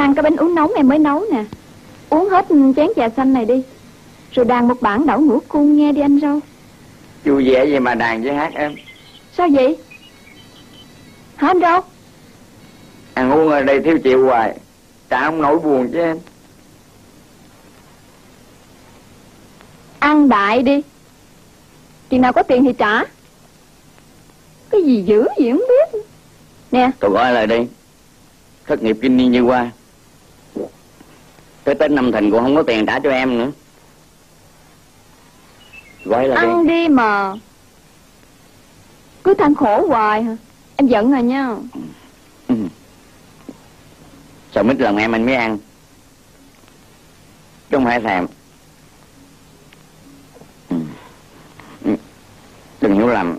Anh ăn cái bánh uống nóng em mới nấu nè. Uống hết chén trà xanh này đi. Rồi đàn một bản đảo ngũ cung nghe đi anh Râu. Vui vẻ gì mà đàn với hát em. Sao vậy? Hả anh Râu? Ăn uống ở đây thiếu chịu hoài. Trả không nổi buồn chứ em. Ăn đại đi. Chừng nào có tiền thì trả. Cái gì dữ gì không biết. Nè. Tôi gọi lại đi Thất nghiệp kinh niên như qua Tới Tết năm thìn cũng không có tiền trả cho em nữa. Gọi là đi Ăn đi. mà. Cứ than khổ hoài hả? Em giận rồi nha. Ừ. Sao mít lần em anh mới ăn. Chứ không phải thèm. Ừ. Ừ. Đừng hiểu lầm.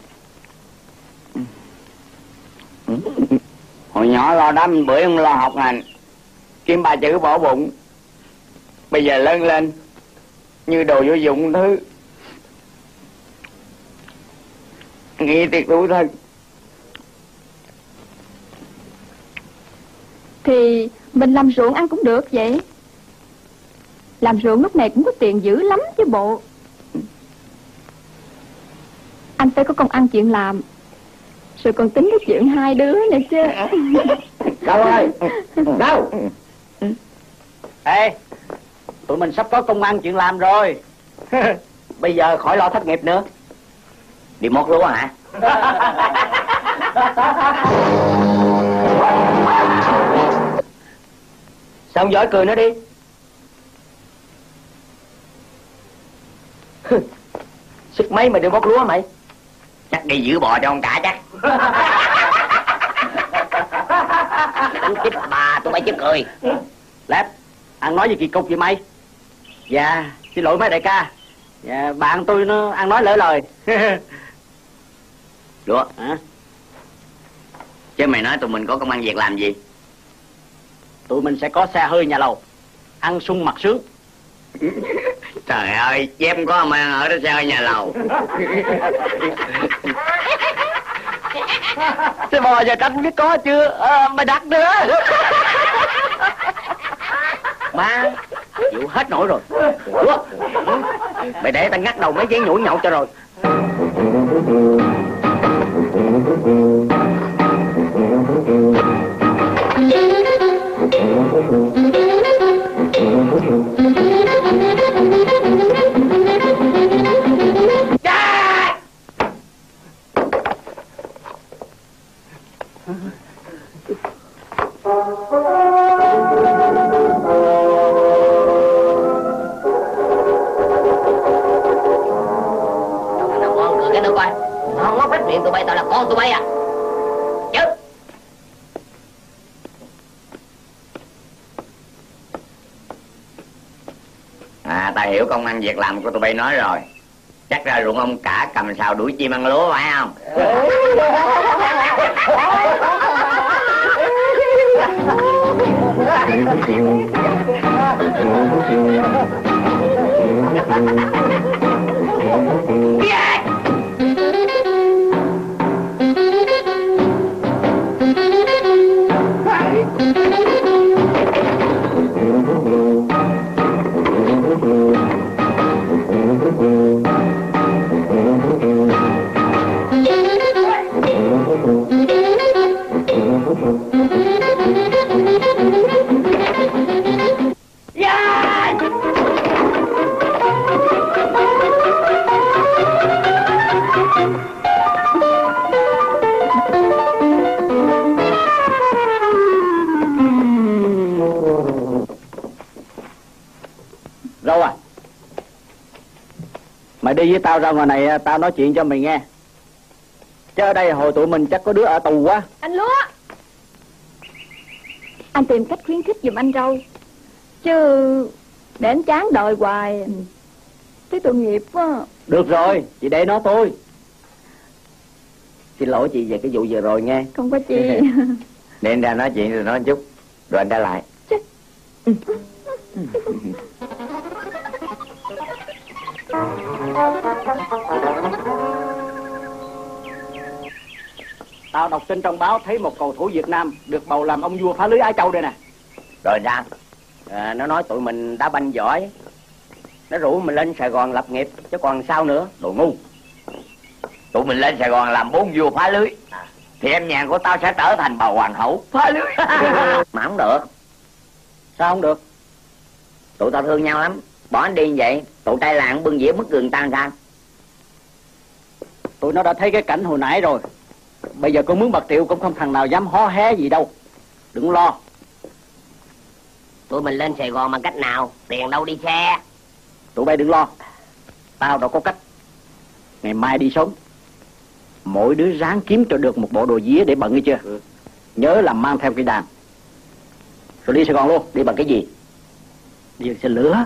Ừ. Hồi nhỏ lo đám bữa không lo học hành. Kiếm ba chữ bỏ bụng Bây giờ lớn lên Như đồ vô dụng thứ. Nghĩ tiếc đủ thân Thì mình làm ruộng ăn cũng được vậy. Làm ruộng lúc này cũng có tiền dữ lắm chứ bộ. Anh phải có công ăn chuyện làm. Rồi còn tính cái chuyện hai đứa nữa chứ. Đâu ơi? Đâu? Ê Tụi mình sắp có công ăn chuyện làm rồi. Bây giờ khỏi lo thất nghiệp nữa. Đi mót lúa hả? Sao giỏi cười nó đi? Sức mấy mà đi bóc lúa mày? Chắc đi giữ bò cho ông cả chắc. Anh chết bà tụi bay chứ cười. Lép ăn nói gì kỳ cục vậy mày dạ xin lỗi mấy đại ca. Dạ bạn tôi nó ăn nói lỡ lời. Lúa hả? Chứ mày nói tụi mình có công ăn việc làm gì? Tụi mình sẽ có xe hơi nhà lầu ăn sung mặc sướng. Trời ơi chép có mà ở đó sao nhà lầu. Xe bò giờ canh biết có chưa? À, mày đặt nữa. Má chịu hết nổi rồi Ủa? mày để tao ngắt đầu mấy giấy nhủi nhậu cho rồi ăn việc làm của tụi bay nói rồi. Chắc ra ruộng ông cả cầm sào đuổi chim ăn lúa phải không? Râu tao ra ngoài này Tao nói chuyện cho mày nghe. Chứ ở đây hồi tụi mình chắc có đứa ở tù quá. Anh Lúa. Anh tìm cách khuyến khích giùm anh Râu. Chứ để anh chán đời hoài. Thấy tội nghiệp quá. Được rồi Chị để nó tôi Xin lỗi chị về cái vụ vừa rồi nghe. Không có chi. Để anh ra nói chuyện rồi nói một chút rồi anh ra lại Tao đọc tin trong báo thấy một cầu thủ Việt Nam Được bầu làm ông vua phá lưới Á Châu đây nè. Rồi sao à, Nó nói tụi mình đá banh giỏi. Nó rủ mình lên Sài Gòn lập nghiệp Chứ còn sao nữa? Đồ ngu. Tụi mình lên sài gòn làm bốn vua phá lưới. Thì em nhàn của tao sẽ trở thành bà hoàng hậu phá lưới. Mà không được. Sao không được? Tụi tao thương nhau lắm. Bỏ anh đi như vậy tụi trai làng bưng dĩa mất gừng tan sao Tụi nó đã thấy cái cảnh hồi nãy rồi. Bây giờ con mướn bạc triệu cũng không thằng nào dám hó hé gì đâu. Đừng lo. Tụi mình lên Sài Gòn bằng cách nào? Tiền đâu đi xe? Tụi bay đừng lo. Tao đã có cách. Ngày mai đi sống. Mỗi đứa ráng kiếm cho được một bộ đồ día để bận nghe chưa? Nhớ là mang theo cây đàn. Rồi đi Sài Gòn luôn. Đi bằng cái gì? Đi bằng xe lửa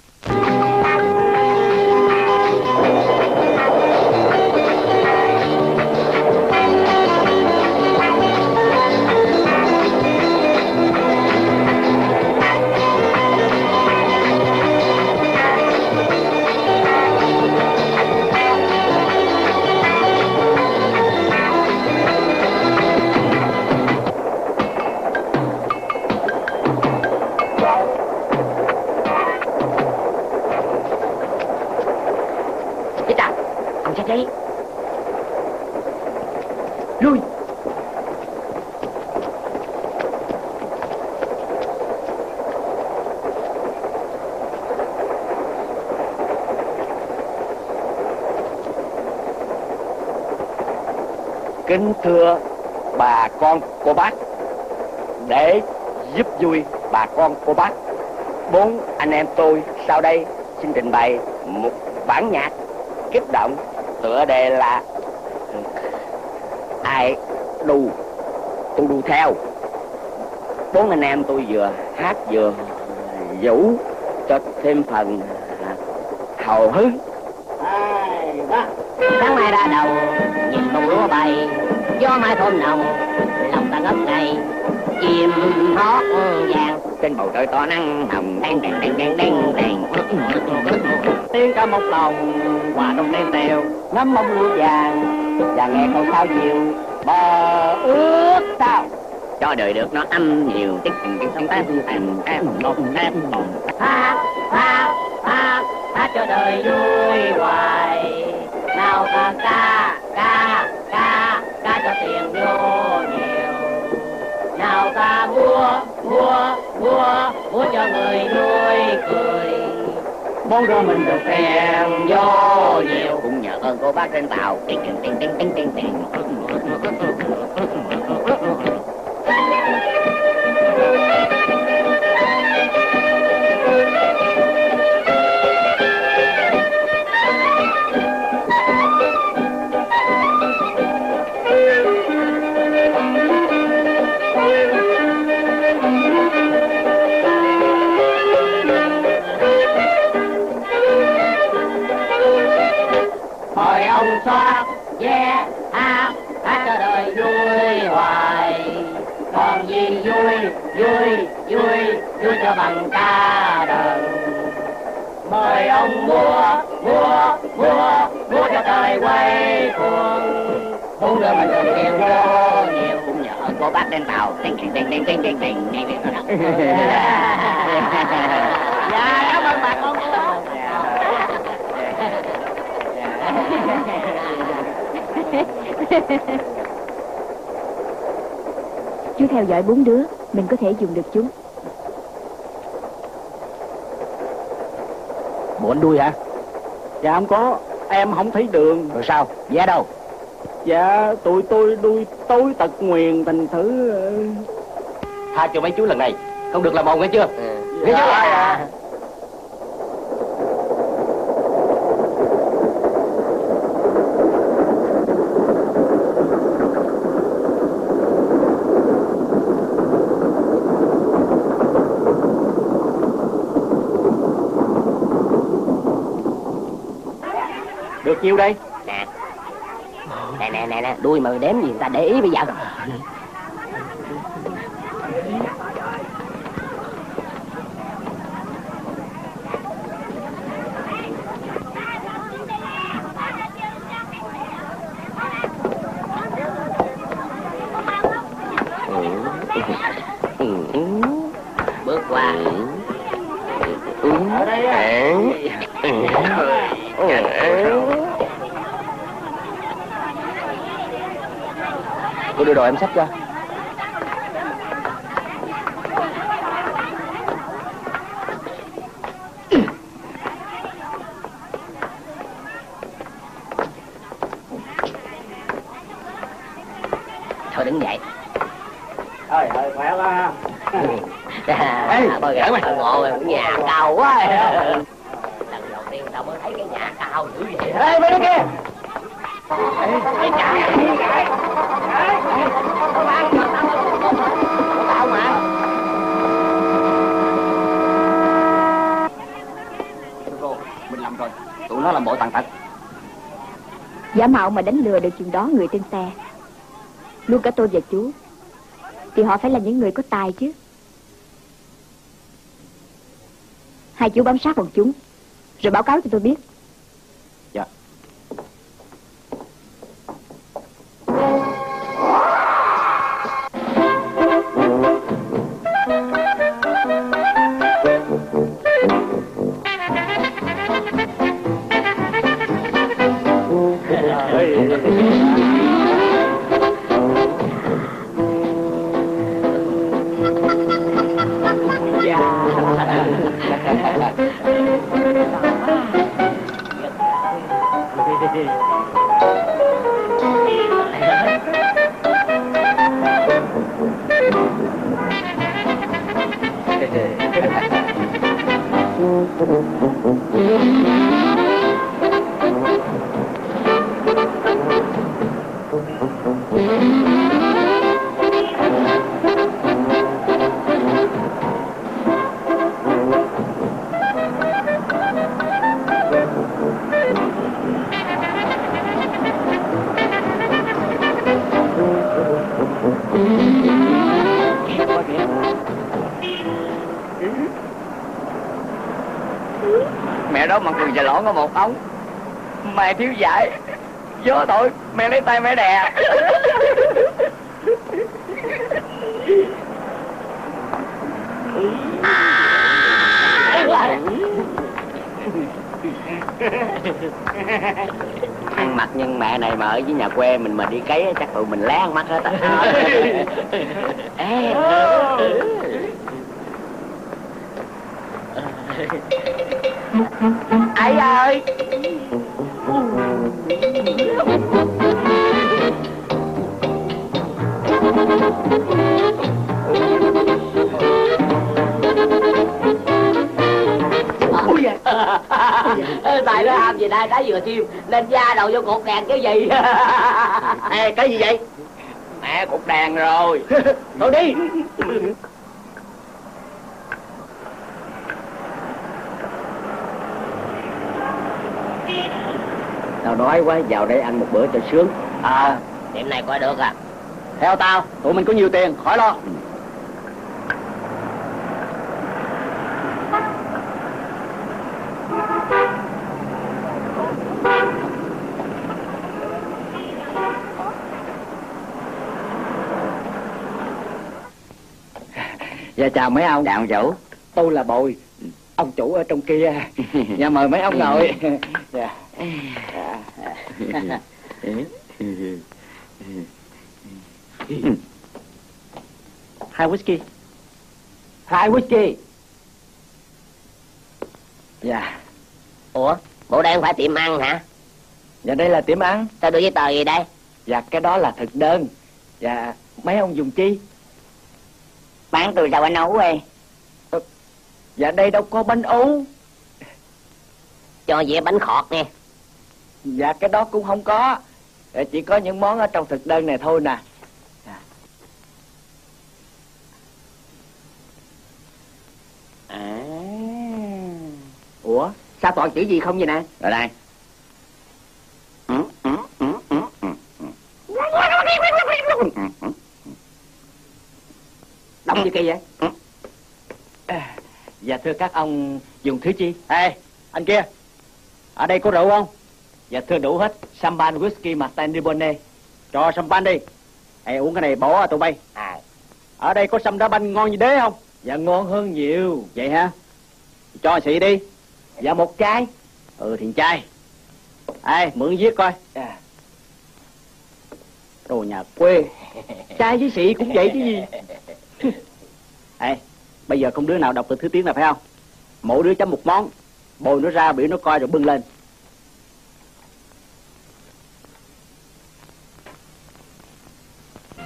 kính thưa bà con cô bác để giúp vui bà con cô bác. Bốn anh em tôi sau đây xin trình bày một bản nhạc kích động tựa đề là ai đu tôi đu theo. Bốn anh em tôi vừa hát vừa vũ cho thêm phần hào hứng. Sáng mai ra đầu nhìn lúa bay gió mai thơm nồng lòng ta ngất ngây chim hót vàng. Trên bầu trời to nắng hồng đen đen đen đen đen đen. Tiếng ca một lòng hòa trong đêm tèo ngắm bông lúa vàng. Và nghe câu sao chiều bờ ước sao? Cho đời được nó âm nhiều tích tích tích tích em em một em một hát hát hát hát cho đời vui hoài. Nào ta ca ca ca ca cho tiền vô nhiều. Nào ta mua mua mua mua cho người nuôi cười. Món ra mình được tiền vô nhiều. Cũng nhờ ơn cô bác trên tàu. Tình tình tình tình tình tình cho bằng ca đời. Mời ông mua mua mua mua cho trời quay cuồng. Muốn đưa mình được tiền vô nhiều cũng nhờ ơn cô bác trên tàu. Tình tình tình tình tình tình tình tình dạ cảm ơn bà con cô bác. Chú theo dõi bốn đứa Mình có thể dùng được chúng bộ anh đuôi hả? Dạ không có. Em không thấy đường. Rồi sao? Giá đâu? Dạ tụi tôi đuôi tối tật nguyền thành thử ờ, tha cho mấy chú lần này. Không được làm ồn nghe chưa? Nghe chưa? Dạ. Nhiêu đây? Nè. Nè nè nè đuôi mà đếm gì người ta để ý bây giờ bước qua ở đây cô đưa đồ em sách cho. Thôi đứng dậy. Trời ơi khỏe quá. Ê, bơi gãy mày ngộ rồi, nhà cao quá. lần đầu tiên tao mới thấy cái nhà cao dữ vậy. Ê mấy đứa kia. Cái nhà tụi nó làm bộ tàn tật Giả mạo mà đánh lừa được chuyện đó người trên xe. Luôn cả tôi và chú. Thì họ phải là những người có tài chứ. Hai chú bám sát bọn chúng, Rồi báo cáo cho tôi biết. Mẹ thiếu dạy gió tội mẹ lấy tay mẹ đè. Ăn mặc nhân mẹ này mà ở với nhà quê mình mà đi cấy chắc tụi mình lé ăn mắt hết á Ê. ấy ơi gì đây đá vừa chim nên da đầu vô cột đèn cái gì Ê, cái gì vậy? mẹ cục đèn rồi Thôi đi. Tao đói quá, vào đây ăn một bữa cho sướng. ờ điểm này coi được à Theo tao, tụi mình có nhiều tiền, khỏi lo. Dạ chào mấy ông. chào ông chủ Tôi là Bồi, ông chủ ở trong kia. Dạ mời mấy ông ngồi. Dạ. Hai whisky. Hai whisky. Dạ. ủa bộ đang phải tiệm ăn hả Dạ đây là tiệm ăn. sao đưa giấy tờ gì đây Dạ cái đó là thực đơn. Dạ mấy ông dùng chi? Bán tôi sao anh nấu ơi Dạ đây đâu có bánh ú. cho dĩa bánh khọt nè Dạ cái đó cũng không có. Dạ, chỉ có những món ở trong thực đơn này thôi nè. à Ủa sao toàn chữ gì không vậy nè? rồi đây Ừ, ừ, ừ, ừ, ừ, ừ. Như kỳ vậy? À, dạ thưa các ông dùng thứ chi? Ê, anh kia, ở đây có rượu không? Dạ thưa đủ hết, champagne, whisky, martini, bonnet. Cho champagne đi. Ê, uống cái này bỏ tụi bay. à Ở đây có sâm đá banh ngon như đế không? Dạ ngon hơn nhiều. Vậy hả? Cho xị đi. Dạ một chai. Ừ thì chai. Ê, mượn viết coi. À. Đồ nhà quê. Chai với xị cũng vậy chứ gì. Ê, bây giờ không đứa nào đọc được thứ tiếng nào phải không? Mỗi đứa chấm một món. Bồi nó ra, biểu nó coi rồi bưng lên.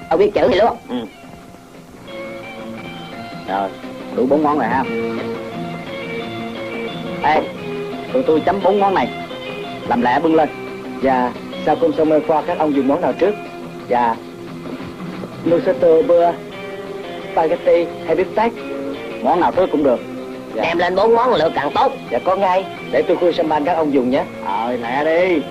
ông biết chữ thì luôn Ừ. Rồi, đủ bốn món rồi ha. Ê, tụi tôi chấm bốn món này. Làm lẹ bưng lên. Dạ, sau cơm xong khoa các ông dùng món nào trước? Dạ, risotto bơ, spaghetti hay bít tết. Món nào trước cũng được. Dạ. đem lên bốn món lượt càng tốt Dạ có ngay, để tôi khui champagne các ông dùng nhé. Ờ, lẹ đi.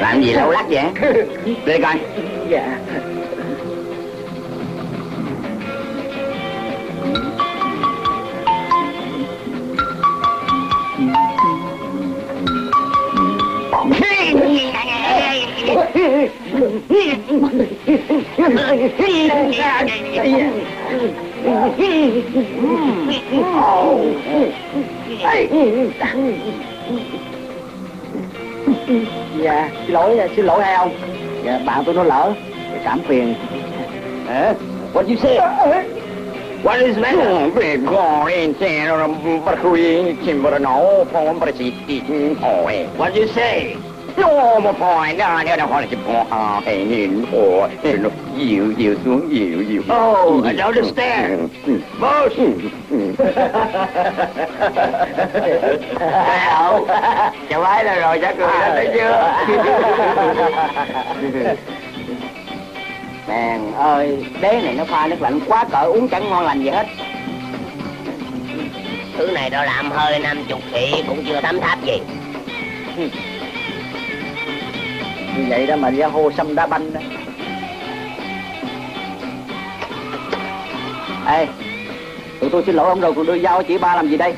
làm gì lâu lắc vậy đi coi Dạ. Dạ, xin lỗi, xin lỗi hai ông. Dạ, bạn tôi nó lỡ, cảm phiền. Hả? What you say? What is that? Việc gọi in xe nó bắt khui chim bờ nó phong bờ chỉ chỉ hỏi What you say? Nó một hỏi đó nếu nó hỏi là chim họ hay nhìn họ nó dịu dịu xuống dịu dịu Oh, I don't understand. Boss Chào Chào bái là rồi chắc cười đó thấy chưa Mèn ơi, đế này nó pha nước lạnh quá cỡ uống chẳng ngon lành gì hết. Thứ này đó làm hơi năm chục thị cũng chưa thấm tháp gì. Như vậy đó mà ra hô xăm đá banh đó. ê tụi tôi xin lỗi ông rồi còn đưa dao chỉ ba làm gì đây?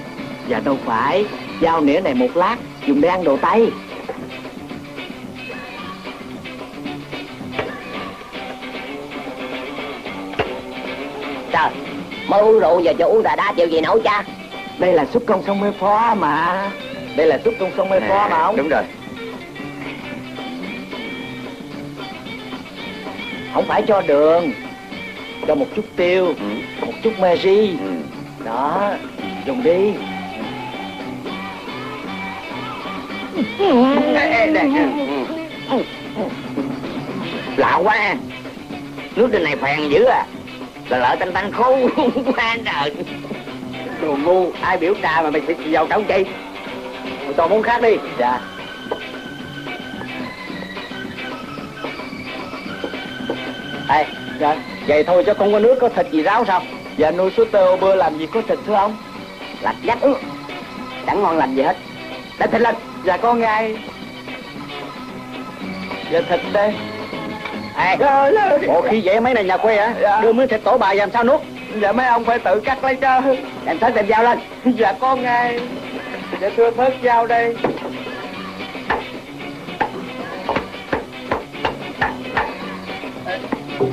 Dạ đâu phải. Dao nĩa này một lát dùng để ăn đồ tây. Trời mới uống rượu giờ cho uống trà đá chịu gì nổi cha? Đây là súp công sông mê phó mà. Đây là súp công sông mê phó mà ông. đúng rồi không phải cho đường. Cho một chút tiêu ừ. một chút mary Ừ. đó dùng đi. Lạ quá. Nước trên này phèn dữ à. Là lỡ tanh tanh khô. Quá trời. Đồ ngu ai biểu trà mà mày xịt vào trống chi mày cho món khác đi. Dạ Ê, dạ, vậy thôi chứ không có nước có thịt gì ráo sao? Dạ nuôi số tơ bơ làm gì có thịt thưa ông? Lạch dắt chẳng ngon lành gì hết. Đánh thịt lên Dạ con ngay Dạ thịt đây. Ê, Ủa khi vậy mấy này nhà quê hả? Dạ. Đưa miếng thịt tổ bà làm sao nuốt? Dạ mấy ông phải tự cắt lấy chứ Em thớt đem dao lên. Dạ con ngay dạ thưa thớt dao đây Get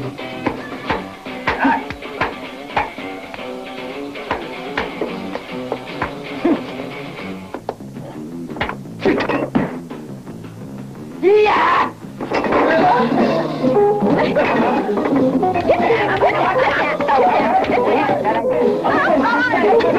mấy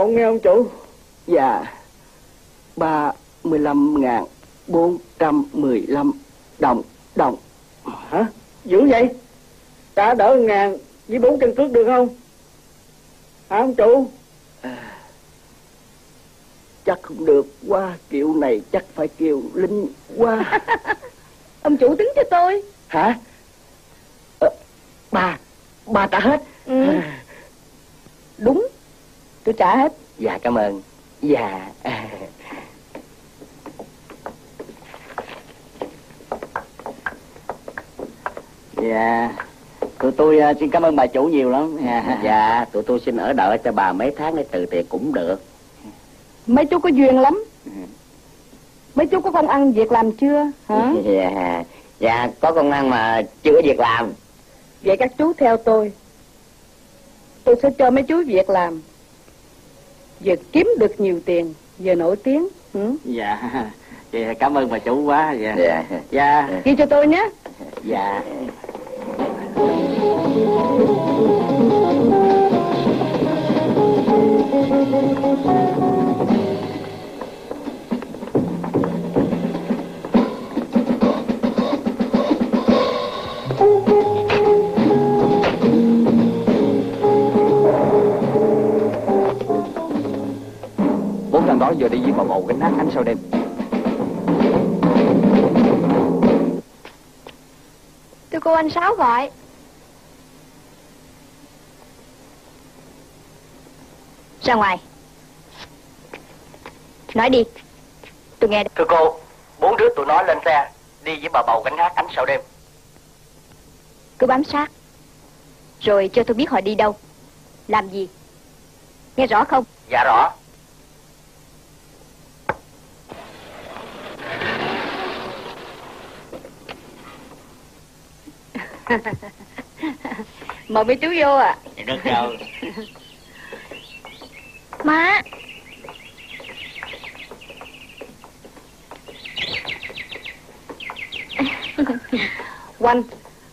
lộn nghe ông chủ Dạ ba mươi lăm ngàn bốn trăm mười lăm đồng đồng Hả? Dữ vậy? Trả đỡ ngàn với bốn căn cước được không? Hả ông chủ? Chắc không được qua kiểu này chắc phải kêu Linh qua Ông chủ tính cho tôi Hả? Ờ, ba Ba trả hết ừ. Đúng Tôi trả hết. Dạ cảm ơn. Dạ. Dạ. Tụi tôi à, xin cảm ơn bà chủ nhiều lắm. Dạ. dạ tụi tôi xin ở đợi cho bà mấy tháng để từ tiền cũng được. Mấy chú có duyên lắm. Mấy chú có công ăn việc làm chưa? Hả? Dạ dạ có công ăn mà chưa có việc làm. Vậy các chú theo tôi. Tôi sẽ cho mấy chú việc làm Vừa kiếm được nhiều tiền Vừa nổi tiếng ừ? Dạ Dạ cảm ơn bà chủ quá Dạ. Dạ. Dạ. Ghi cho tôi nhé. Dạ giờ đi với bà bầu cái nát ánh sao đêm. Thưa cô anh Sáu gọi. Ra ngoài. Nói đi. Tôi nghe Thưa cô, bốn đứa tụi nó lên xe, đi với bà bầu cánh hát ánh sao đêm. Cứ bám sát. Rồi cho tôi biết họ đi đâu. Làm gì? Nghe rõ không? Dạ rõ. Mời mấy chú vô à Được rồi. Má. Quanh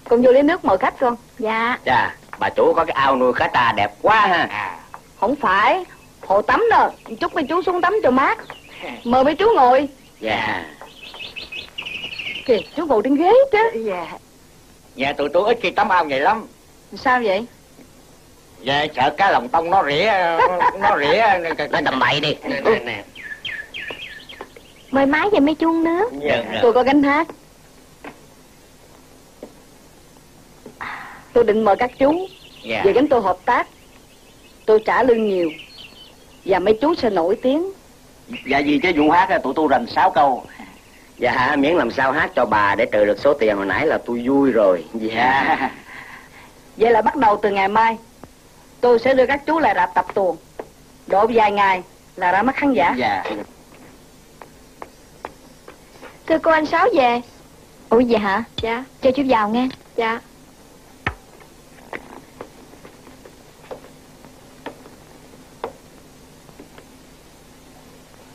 Con vô lấy nước mời khách con. Dạ. Dạ, bà chủ có cái ao nuôi cá ta đẹp quá ha. Không phải Hồ tắm đó. Chúc mấy chú xuống tắm cho mát. Mời mấy chú ngồi. Dạ. Kìa chú ngồi trên ghế chứ. Dạ Nhà tụi tôi ít khi tắm ao vậy lắm. Sao vậy Dạ, sợ cá lòng tông nó rỉa, nó rỉa, nó tầm bậy đi. Nè. Mời má và mấy chú uống nước Dạ, Tôi có gánh hát Tôi định mời các chú dạ. Về gánh tôi hợp tác Tôi trả lương nhiều Và mấy chú sẽ nổi tiếng Dạ vì cái vụ hát tụi tôi rành sáu câu. Dạ, miễn làm sao hát cho bà để trừ được số tiền hồi nãy là tôi vui rồi. Dạ. Vậy là bắt đầu từ ngày mai Tôi sẽ đưa các chú lại rạp tập tuồng Độ vài ngày là ra mắt khán giả Dạ. Thưa cô anh Sáu về Ủa vậy hả? Dạ Cho chú vào nghe Dạ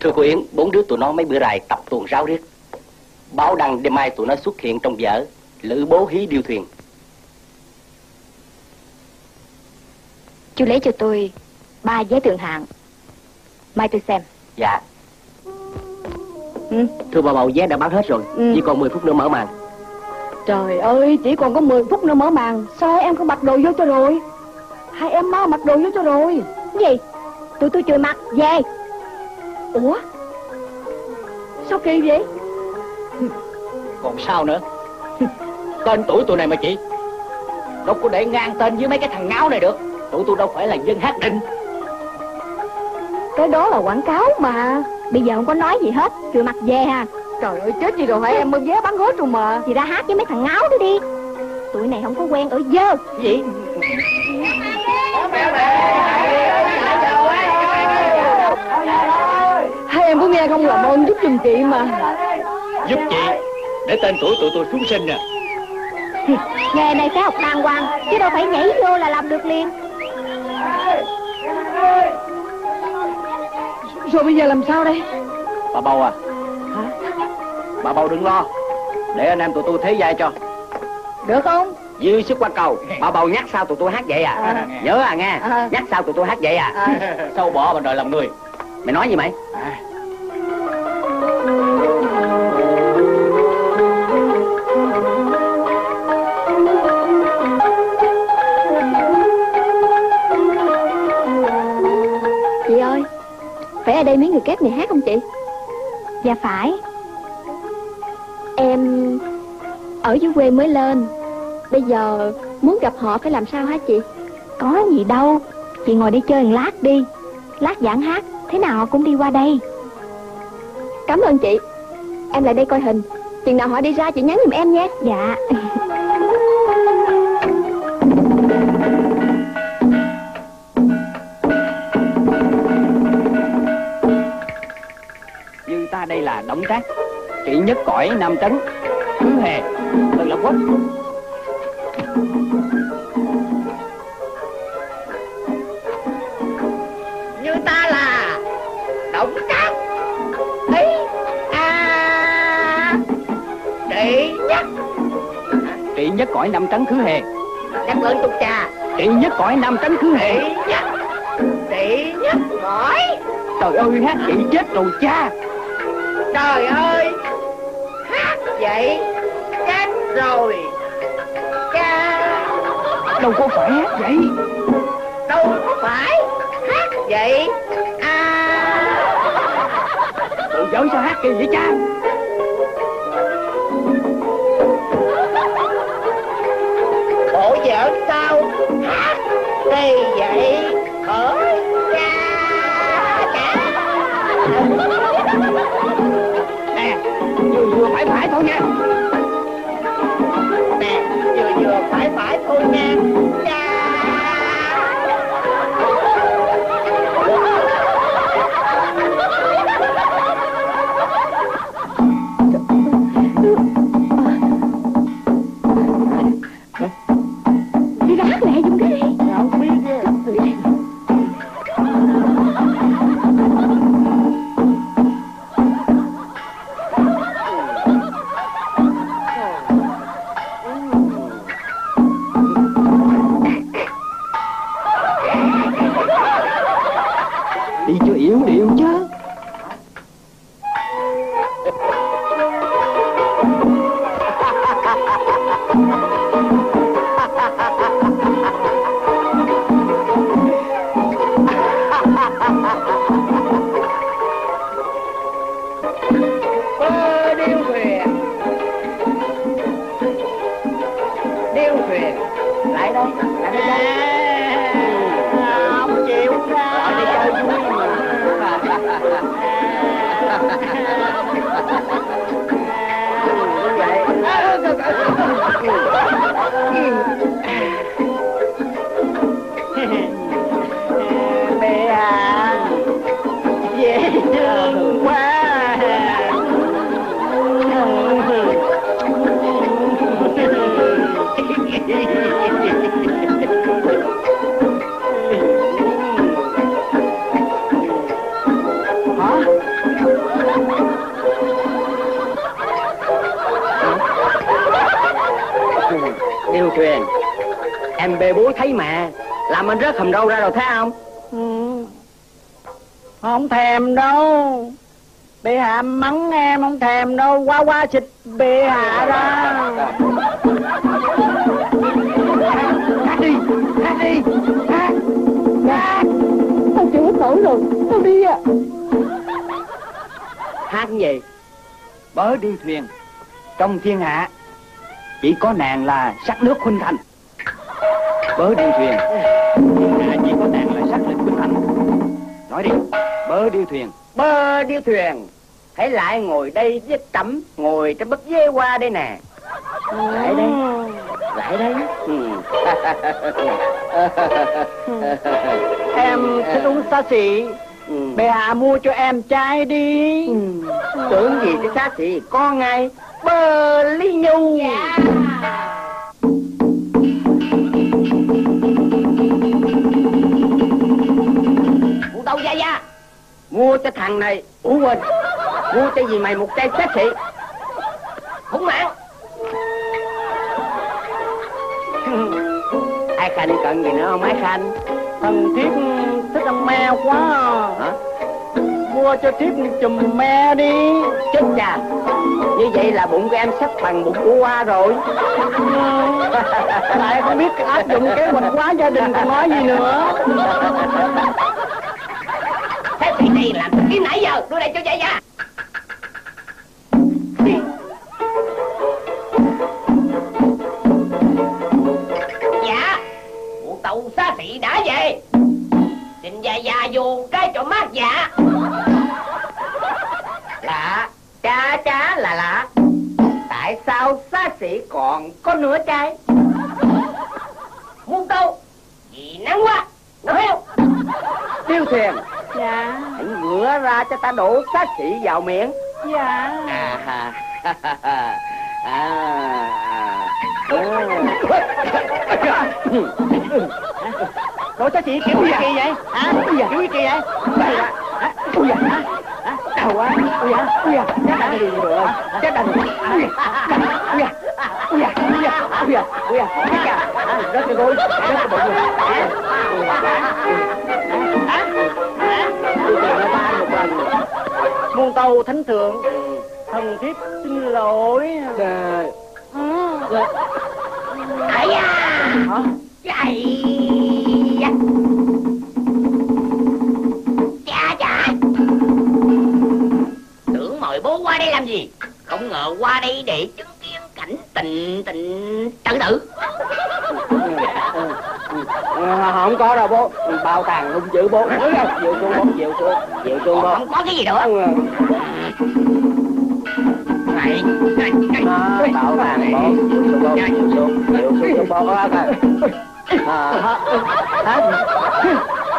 Thưa cô Yến, bốn đứa tụi nó mấy bữa rày tập tuồng ráo riết. Báo đăng đêm mai tụi nó xuất hiện trong vở Lữ bố hí điêu thuyền. Chú lấy cho tôi ba giấy thượng hạng. Mai tôi xem. Dạ. ừ. Thưa bà bầu vé đã bán hết rồi, Ừ. chỉ còn 10 phút nữa mở màn. Trời ơi chỉ còn có 10 phút nữa mở màn. Sao em không mặc đồ vô cho rồi? Hai em mau mặc đồ vô cho rồi. Gì? Tụi tôi chưa mặc. Về. Ủa? Sao kỳ vậy Còn sao nữa? tên tuổi tụi này mà chị. Đâu có để ngang tên với mấy cái thằng ngáo này được. Tụi tôi đâu phải là dân hát định. Cái đó là quảng cáo mà Bây giờ không có nói gì hết Chưa mặc về ha Trời ơi chết gì rồi hả em mới vé bán hết rồi mà Thì ra hát với mấy thằng ngáo đó đi Tụi này không có quen ở dơ Gì? Hai em có nghe không làm ơn giúp giùm chị mà Giúp chị, để tên tuổi tụi tôi xuống sinh nè. Nghề này phải học đàng hoàng Chứ đâu phải nhảy vô là làm được liền Rồi bây giờ làm sao đây Bà bầu à? Bà bầu đừng lo, để anh em tụi tôi thế vai cho. Được không Dư sức qua cầu, bà bầu nhắc sao tụi tôi hát vậy à? À. Nhớ à nghe, À. nhắc sao tụi tôi hát vậy à? À. Sâu bỏ mà đòi làm người. Mày nói gì mày? Chị ở đây mấy người kép này hát không chị? Dạ phải. Em Ở dưới quê mới lên. Bây giờ muốn gặp họ phải làm sao hả chị? Có gì đâu. Chị ngồi đây chơi một lát đi. Lát giảng hát Thế nào họ cũng đi qua đây. Cảm ơn chị. Em lại đây coi hình. Chừng nào họ đi ra chị nhắn giùm em nhé. Dạ ta đây là động tác Trị nhất cõi nam trấn. Thứ hề. Thật là quốc. Như ta là động tác ấy a. Đệ nhất. Trị nhất cõi nam trấn khứ hề. Nhắc lên tục trà Trị nhất cõi nam trấn khứ hề. Đệ nhất. Đệ nhất mỏi Trời ơi hát chị chết rồi cha trời ơi! Hát vậy chết rồi! Cha! Đâu có phải hát vậy? Đâu có phải hát vậy à! Tự giới sao hát kỳ vậy cha? Bộ giỡn sao Hát kỳ vậy nha Nè vừa vừa phải phải thôi nha thiên hạ Chỉ có nàng là sắc nước khuynh thành. Bớ điêu thuyền. Thiên hạ chỉ có nàng là sắc nước khuynh thành. Nói đi Bớ điêu thuyền. Bơ điêu thuyền. Hãy lại ngồi đây với trẫm Ngồi trên bức dê qua đây nè. Lại đây Lại đây. Ừ. Em thích uống xa xỉ Ừ. Bệ hạ mua cho em chai đi. Tưởng gì cái xa xỉ Có ngay nhu. Mua đâu ra ra Mua cho thằng này Ủa quên. Mua cho gì mày một chai xếp xị Khủng mạng Ai Khanh cần gì nữa không Ai Khanh Thần thiếp thích ăn me quá. Hả? Mua cho thiếp chùm me đi. Chết cha. Như vậy là bụng của em sắp bằng bụng của Hoa rồi. Lại không biết áp dụng kế hoạch quá gia đình còn nói gì nữa. Thế thì này làm cái nãy giờ, Đưa đây cho gia ra Dạ Bộ tàu xa xị đã về. Xin gia gia vô cái cho mát dạ. Có nửa chai Muôn tâu Vì nắng quá Nó heo. Tiêu thuyền. Dạ. Hãy ngửa ra cho ta đổ sát xỉ vào miệng. Dạ. À ha ha ha ha. À. À Đổ sát xỉ kiểu gì kỳ vậy? Hả? Kiểu gì kỳ vậy? Ui da hả? Đau quá. Ui da ui da chết đành đi rồi chết đành ui da ui à ui à ui à ui à ui à rất là tôi rất là bụng rồi muôn tâu thánh thượng thần thiếp xin lỗi. Dạ. Dạ. Ai da! Hả? Ai da. Cha cha. Tưởng mời bố qua đây làm gì? Không ngờ qua đây để chứng tình tình tự tử. Không có đâu bố. Bao tàng hung dữ bố. Chịu xuống bố chịu xuống chịu xuống bố. Không có cái gì nữa. Này bảo tàng bố. Chịu xuống bố chịu xuống chịu xuống bố. À,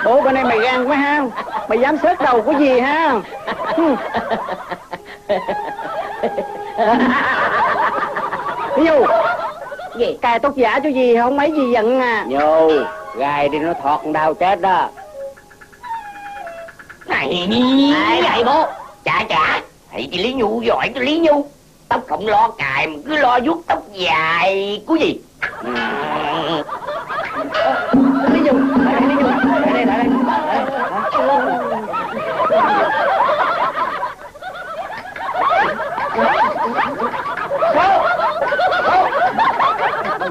bố con này mày gan quá ha. Mày dám xớt đầu của gì ha Nhu gì Cài tốt giả cho gì không? Mấy gì giận à? Nhu Gài đi nó thọt đau chết đó. Này này này bố? Chà chà. Thầy chị lý nhu giỏi cho lý nhu. Tóc không lo cài mà cứ lo vuốt tóc dài của gì? Lý Nhu Lại đây Lý Nhu. Lại đây lại đây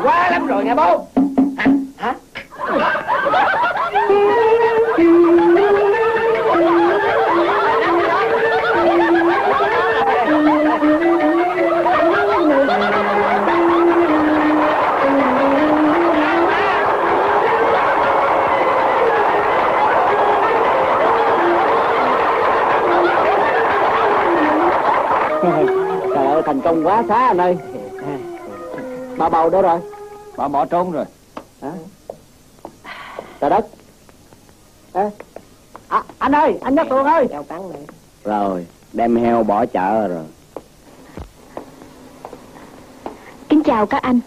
quá lắm rồi nghe bố. Hả? Hả thành công quá xá anh ơi. Bà bầu đâu rồi. Bà bỏ trốn rồi. Hả? Trời đất. À, Anh ơi, anh nhắc tuồng ơi. Rồi, đem heo bỏ chợ rồi. Kính chào các anh.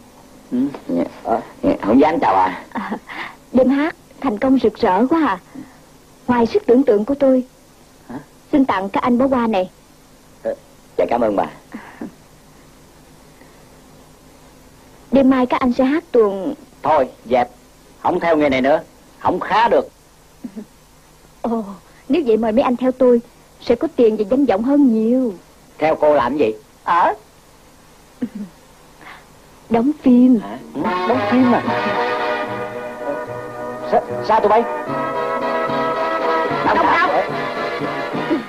Ừ. ờ, Không dám chào à. À, Đêm hát thành công rực rỡ quá à. Ngoài sức tưởng tượng của tôi Hả? Xin tặng các anh bó hoa này. Dạ cảm ơn bà Đêm mai các anh sẽ hát tuồng. Thôi, dẹp. Không theo nghề này nữa. Không khá được. Ồ, nếu vậy mời mấy anh theo tôi. Sẽ có tiền và danh vọng hơn nhiều. Theo cô làm gì? Ở Đóng phim? Ừ, Đóng phim à? Sa, sao tụi bay? Đóng đóng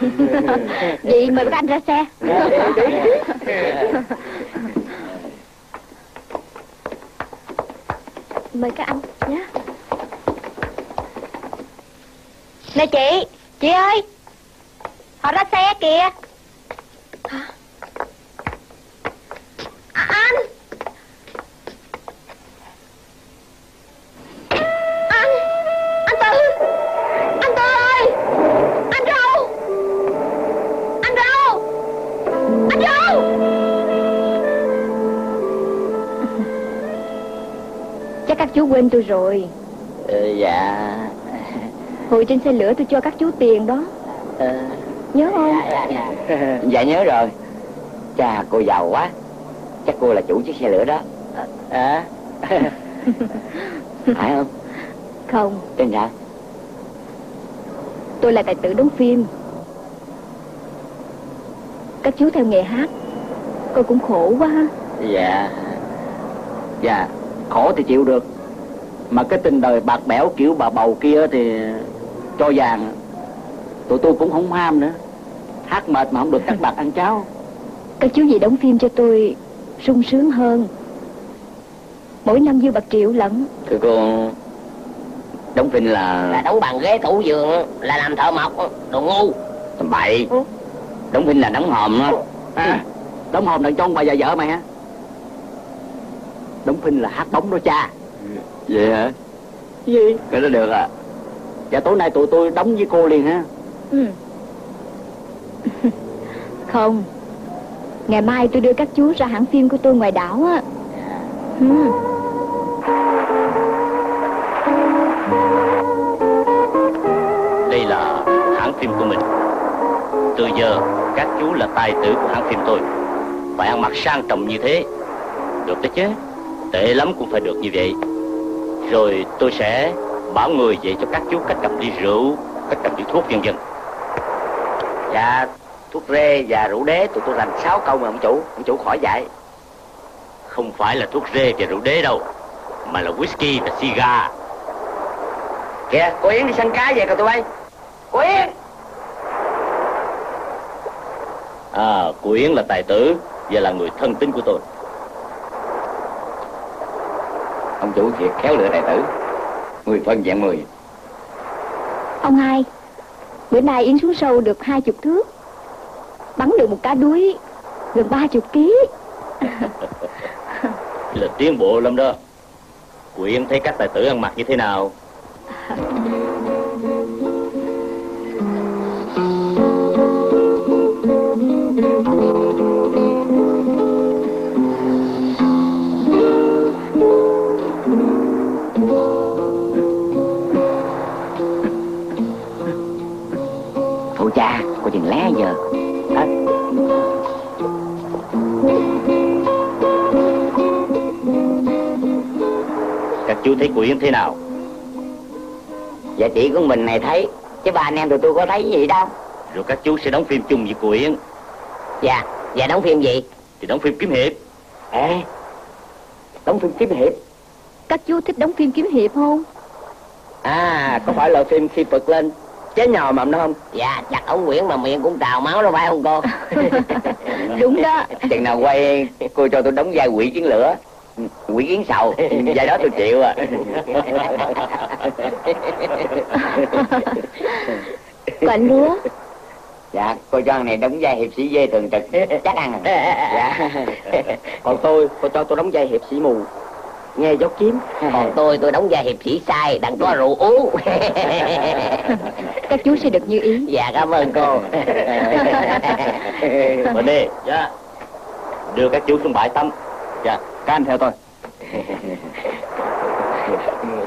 Vậy mời các anh ra xe Mời các anh nhé. Nè chị Chị ơi. Họ ra xe kìa. À, Anh Anh chú quên tôi rồi. Ừ, Dạ. Hồi trên xe lửa tôi cho các chú tiền đó. Ờ, Nhớ không? dạ, dạ, dạ. dạ nhớ rồi. Chà cô giàu quá. Chắc cô là chủ chiếc xe lửa đó. À Phải không? Không. Tên sao Tôi là tài tử đóng phim. Các chú theo nghề hát. Tôi cũng khổ quá ha. Dạ. Dạ Khổ thì chịu được Mà cái tình đời bạc bẽo kiểu bà bầu kia thì Cho vàng. Tụi tôi cũng không ham nữa. Hát mệt mà không được cắt bạc ăn cháo. Các chú gì đóng phim cho tôi sung sướng hơn. Mỗi năm dư bạc triệu lận Thưa cô Đóng phim là là đóng bằng ghế thủ giường là làm thợ mộc đồ ngu. Tầm bậy. Ừ. Đóng phim là đóng hòm đó à, Đóng hòm đàn cho ông bà già vợ mày hả? Đóng phim là hát bóng đó cha Vậy hả? Gì? Cái đó được à. Dạ tối nay tụi tôi đóng với cô liền ha. Ừ. Không. Ngày mai tôi đưa các chú ra hãng phim của tôi ngoài đảo á. Ừ. Đây là hãng phim của mình. Từ giờ các chú là tài tử của hãng phim tôi. Phải ăn mặc sang trọng như thế. Được đấy chứ. Tệ lắm cũng phải được như vậy rồi tôi sẽ bảo người dạy cho các chú cách cầm ly rượu Cách cầm ly thuốc vân vân. Dạ Thuốc rê và rượu đế tụi tôi làm sáu câu mà ông chủ Ông chủ khỏi dạy. Không phải là thuốc rê và rượu đế đâu Mà là whisky và cigar Kìa cô Yến đi săn cá về cậu tụi bay. Cô Yến! À, cô Yến là tài tử Và là người thân tín của tôi ông chủ thiệt khéo lựa tài tử. Mười phân dạng mười. Ông hai Bữa nay Yến xuống sâu được hai chục thước. Bắn được một cá đuối Gần ba chục ký. Là tiến bộ lắm đó. Quyện thấy các tài tử ăn mặc như thế nào chú thấy Quyện thế nào? Dạ chị của mình này thấy. Chứ ba anh em tụi tôi có thấy gì đâu. Rồi các chú sẽ đóng phim chung với Quyện dạ dạ đóng phim gì? Thì đóng phim kiếm hiệp. À đóng phim kiếm hiệp. Các chú thích đóng phim kiếm hiệp không? À có phải là phim khi phật lên chế nhò mầm đó không? Dạ chắc ông nguyễn mà miệng cũng trào máu đâu phải không cô? Đúng đó. Chừng nào quay cô cho tôi đóng vai quỷ chiến lửa quỷ kiến sầu. Vai đó tôi chịu à. Quản lúa? Dạ cô cho anh này đóng vai hiệp sĩ dê thường trực. Chắc ăn à. Dạ. Còn tôi cô cho tôi đóng vai hiệp sĩ mù. Nghe dấu kiếm. Còn tôi tôi đóng vai hiệp sĩ sai đặng có rượu uống Các chú sẽ được như ý. Dạ cảm ơn cô. Bên đi Dạ. Đưa các chú xuống bãi tắm. Dạ Các anh theo tôi.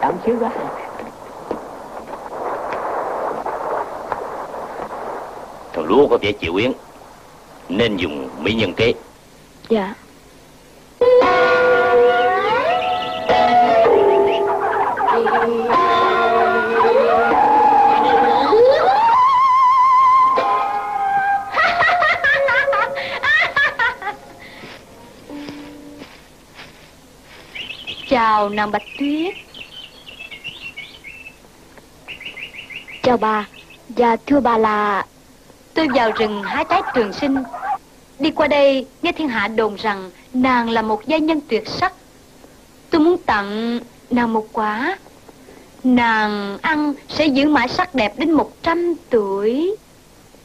Tắm xíu quá. Thằng lúa có vẻ chịu yến Nên dùng mỹ nhân kế. Dạ Nàng Bạch Tuyết Chào bà. Dạ thưa bà là Tôi vào rừng hái trái trường sinh. Đi qua đây nghe thiên hạ đồn rằng Nàng là một giai nhân tuyệt sắc. Tôi muốn tặng nàng một quả. Nàng ăn sẽ giữ mãi sắc đẹp đến một trăm tuổi.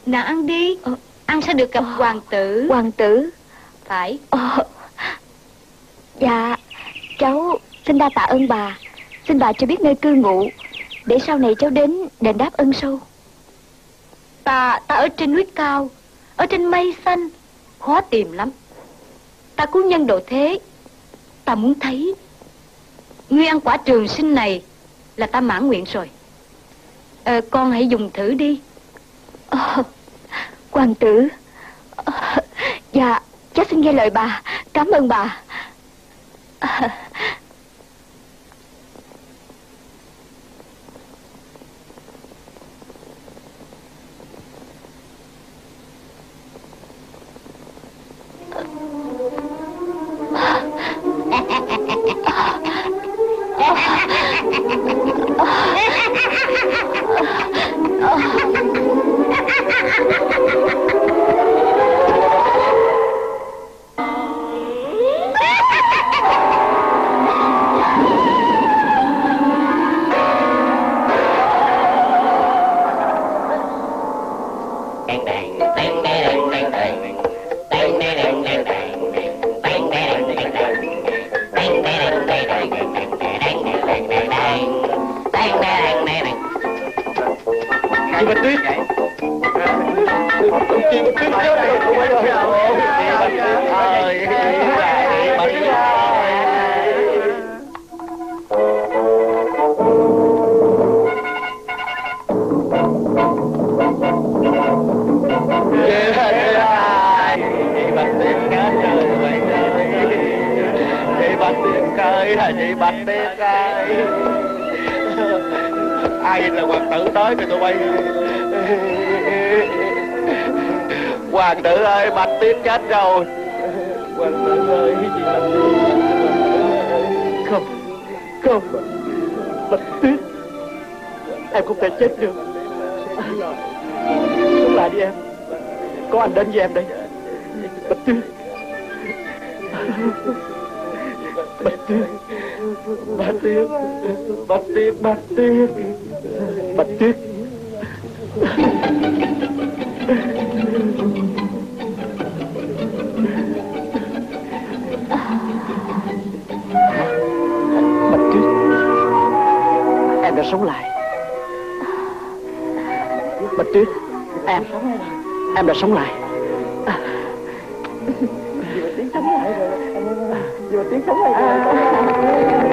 Nàng ăn đi Ăn sẽ được gặp hoàng tử. Hoàng tử? Phải. Dạ Cháu xin đa tạ ơn bà. Xin bà cho biết nơi cư ngụ. Để sau này cháu đến đền đáp ân sâu. Ta, ta ở trên núi cao Ở trên mây xanh. Khó tìm lắm. Ta cứu nhân độ thế Ta muốn thấy. Ngươi ăn quả trường sinh này Là ta mãn nguyện rồi. Ờ, Con hãy dùng thử đi. Ờ, Hoàng tử. Ờ, Dạ Cháu xin nghe lời bà. Cảm ơn bà. Ờ, Oh. Chị Bạch Tuyết Chị Bạch Tuyết bỏ lỡ những video hấp ơi ai là hoàng tử tới thì tụi bay hoàng tử ơi, Bạch Tuyết chết rồi. Hoàng tử ơi chị Bạch tiến không không Bạch Tuyết em không thể chết được. Sống lại đi em. Có anh đến với em đây. Bạch Tuyết Bạch Tuyết Bạch Tuyết Bạch Tuyết Bạch Tuyết Bạch Tuyết Tuyết Em đã sống lại. Bạch Tuyết Em Em đã sống lại. Vừa tiếng sống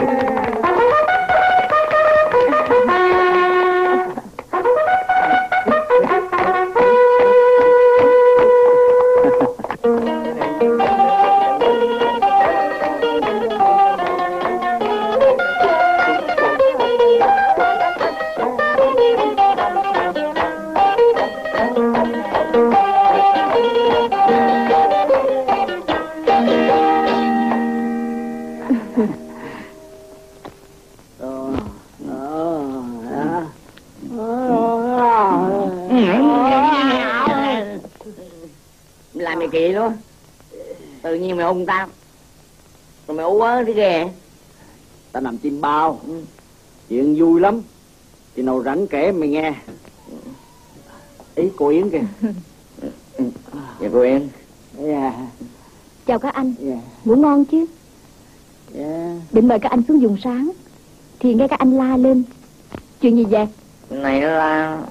rảnh kể mày nghe. Ý cô Yến kìa. Dạ cô Yên Yeah, Chào các anh. Yeah, Ngủ ngon chứ? Yeah. Định mời các anh xuống dùng sáng Thì nghe các anh la lên. Chuyện gì vậy? Này nó là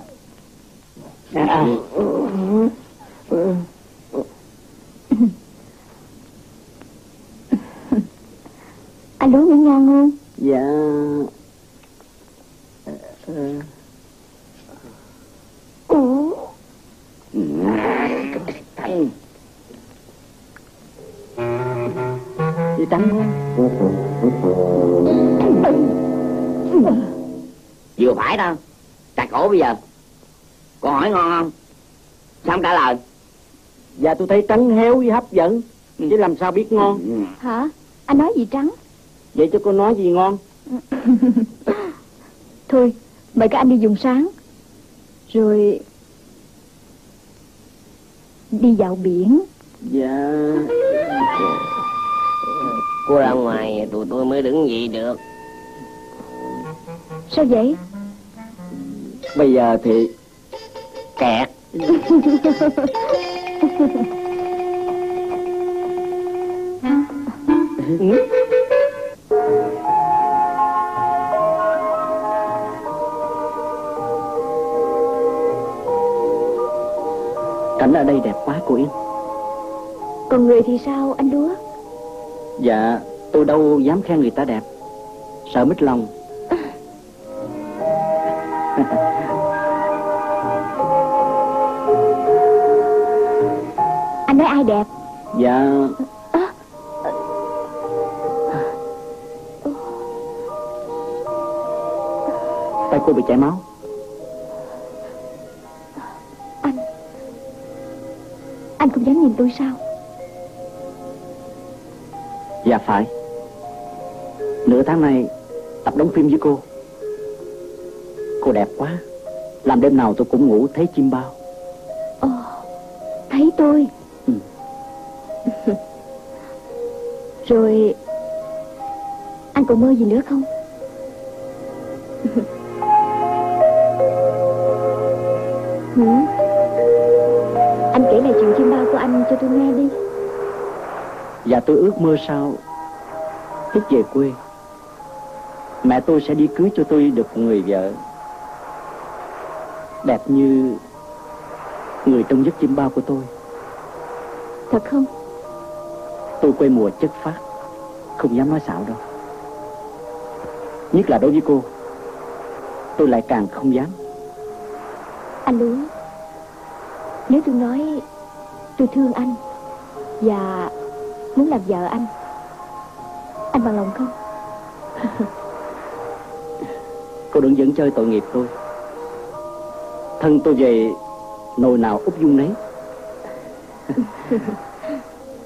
À, Anh lúa ngủ ngon không? Dạ Dạ tôi thấy trắng héo với hấp dẫn. Chứ làm sao biết ngon. Hả? Anh nói gì trắng? Vậy cho cô nói gì ngon? Thôi mời các anh đi dùng sáng. Rồi Đi dạo biển. Dạ. Cô ra ngoài tụi tôi mới đứng dậy được. Sao vậy? Bây giờ thì Kẹt Cảnh ở đây đẹp quá cô Yến Còn người thì sao anh lúa Dạ tôi đâu dám khen người ta đẹp. Sợ mít lòng Anh nói ai đẹp? Dạ. Tay cô bị chảy máu? Anh không dám nhìn tôi sao? Dạ phải. Nửa tháng nay Tập đóng phim với cô. Cô đẹp quá. Làm đêm nào tôi cũng ngủ thấy chim bao. Ồ Thấy tôi Anh còn mơ gì nữa không? Hử? Anh kể lại chuyện chim bao của anh cho tôi nghe đi. Và tôi ước mơ sao Thích về quê Mẹ tôi sẽ đi cưới cho tôi được một người vợ. Đẹp như Người trong giấc chim bao của tôi. Thật không? Tôi quê mùa chất phát Không dám nói xạo đâu Nhất là đối với cô Tôi lại càng không dám. Anh lúa Nếu tôi nói Tôi thương anh Và muốn làm vợ anh Anh bằng lòng không? Cô đừng dẫn chơi tội nghiệp tôi. Thân tôi về Nồi nào úp dung nấy.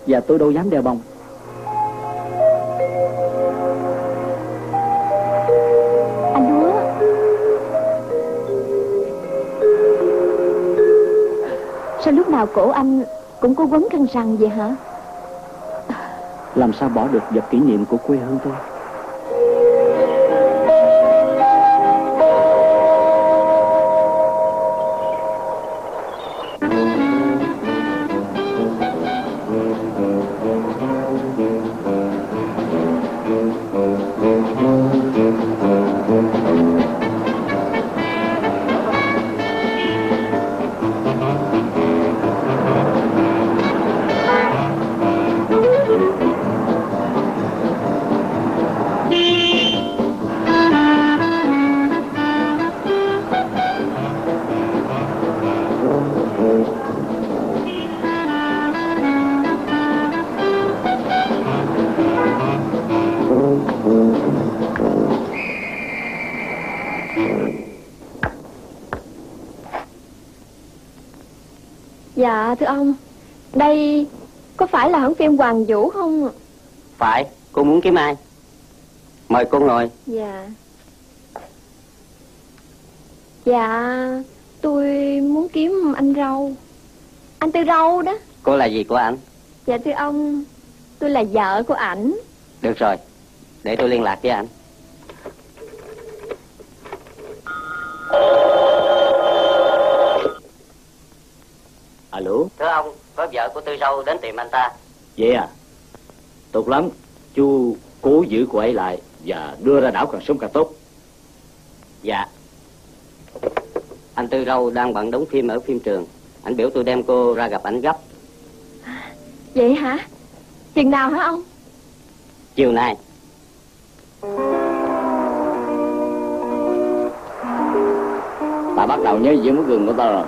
Và tôi đâu dám đeo bông nào cổ anh Cũng có quấn khăn rằn vậy hả? Làm sao bỏ được vật kỷ niệm của quê hương tôi? Dạ thưa ông Đây có phải là hãng phim Hoàng Vũ không Phải, cô muốn kiếm ai? Mời cô ngồi. Dạ Dạ Tôi muốn kiếm anh Râu Anh Tư Râu đó Cô là gì của ảnh? Dạ thưa ông Tôi là vợ của ảnh Được rồi, để tôi liên lạc với ảnh. Alo Thưa ông, có vợ của Tư Sâu đến tìm anh ta. Vậy à Tốt lắm Chú cố giữ cô ấy lại Và đưa ra đảo càng sớm càng tốt Dạ. Anh Tư Râu đang bận đóng phim ở phim trường. Anh biểu tôi đem cô ra gặp ảnh gấp. Vậy hả Chừng nào hả ông Chiều nay. Ta bắt đầu nhớ diễn với gừng của ta rồi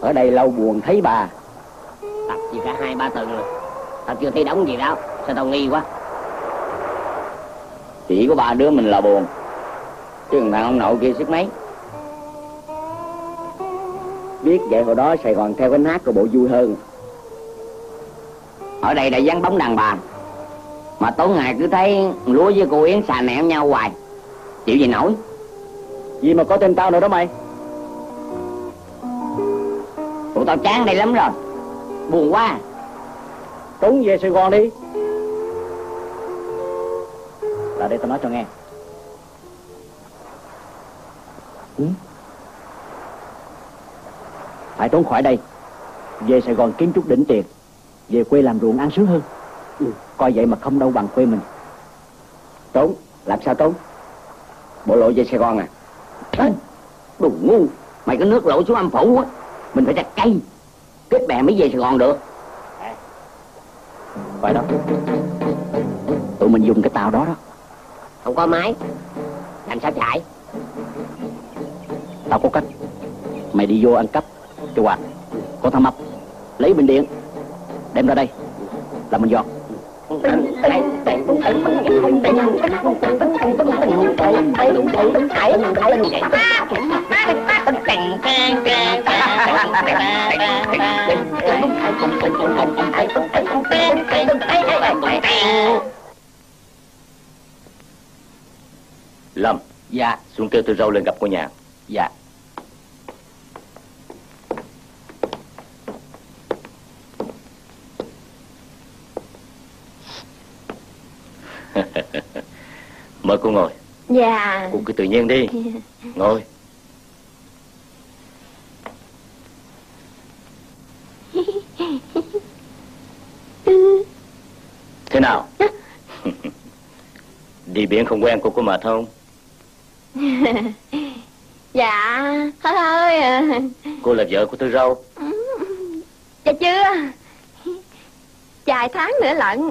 ở đây lâu buồn thấy bà. Tập gì cả hai, ba tuần rồi. Tao chưa thấy đóng gì đâu Sao tao nghi quá. Chỉ có ba đứa mình là buồn. Chứ thằng ông nội kia sức mấy. Biết vậy hồi đó Sài Gòn theo cái hát của bộ vui hơn. Ở đây đã vắng bóng đàn bà. Mà tối ngày cứ thấy lúa với cô Yến xà nẹo nhau hoài. Chịu gì nổi? Gì mà có tên tao nữa đó mày? Tụi tao chán đây lắm rồi. Buồn quá. Trốn về Sài Gòn đi. Là đây tao nói cho nghe. Ừ? Phải trốn khỏi đây. Về Sài Gòn kiếm chút đỉnh tiền. Về quê làm ruộng ăn sướng hơn. Ừ. Coi vậy mà không đâu bằng quê mình. Trốn Làm sao trốn Bộ lộ về Sài Gòn à? Ê, Đồ ngu. Mày có nước lộ xuống âm phủ á Mình phải đặt cây. Kết bè mới về Sài Gòn được. Phải đó. Tụi mình dùng cái tàu đó đó. Không có máy. Làm sao chạy? Tao có cách. Mày đi vô ăn cắp Cho quà. Con thằng mập Lấy bình điện Đem ra đây. Là mình dọn Lâm Dạ, Xuống kêu tôi râu lên gặp cô nhà dạ. Mời cô ngồi. Dạ. Cô cứ tự nhiên đi. Ngồi. Thế nào? Đi biển không quen cô có mệt không? Dạ hơi à Cô là vợ của Tư Râu. Dạ chưa. Vài tháng nữa lận.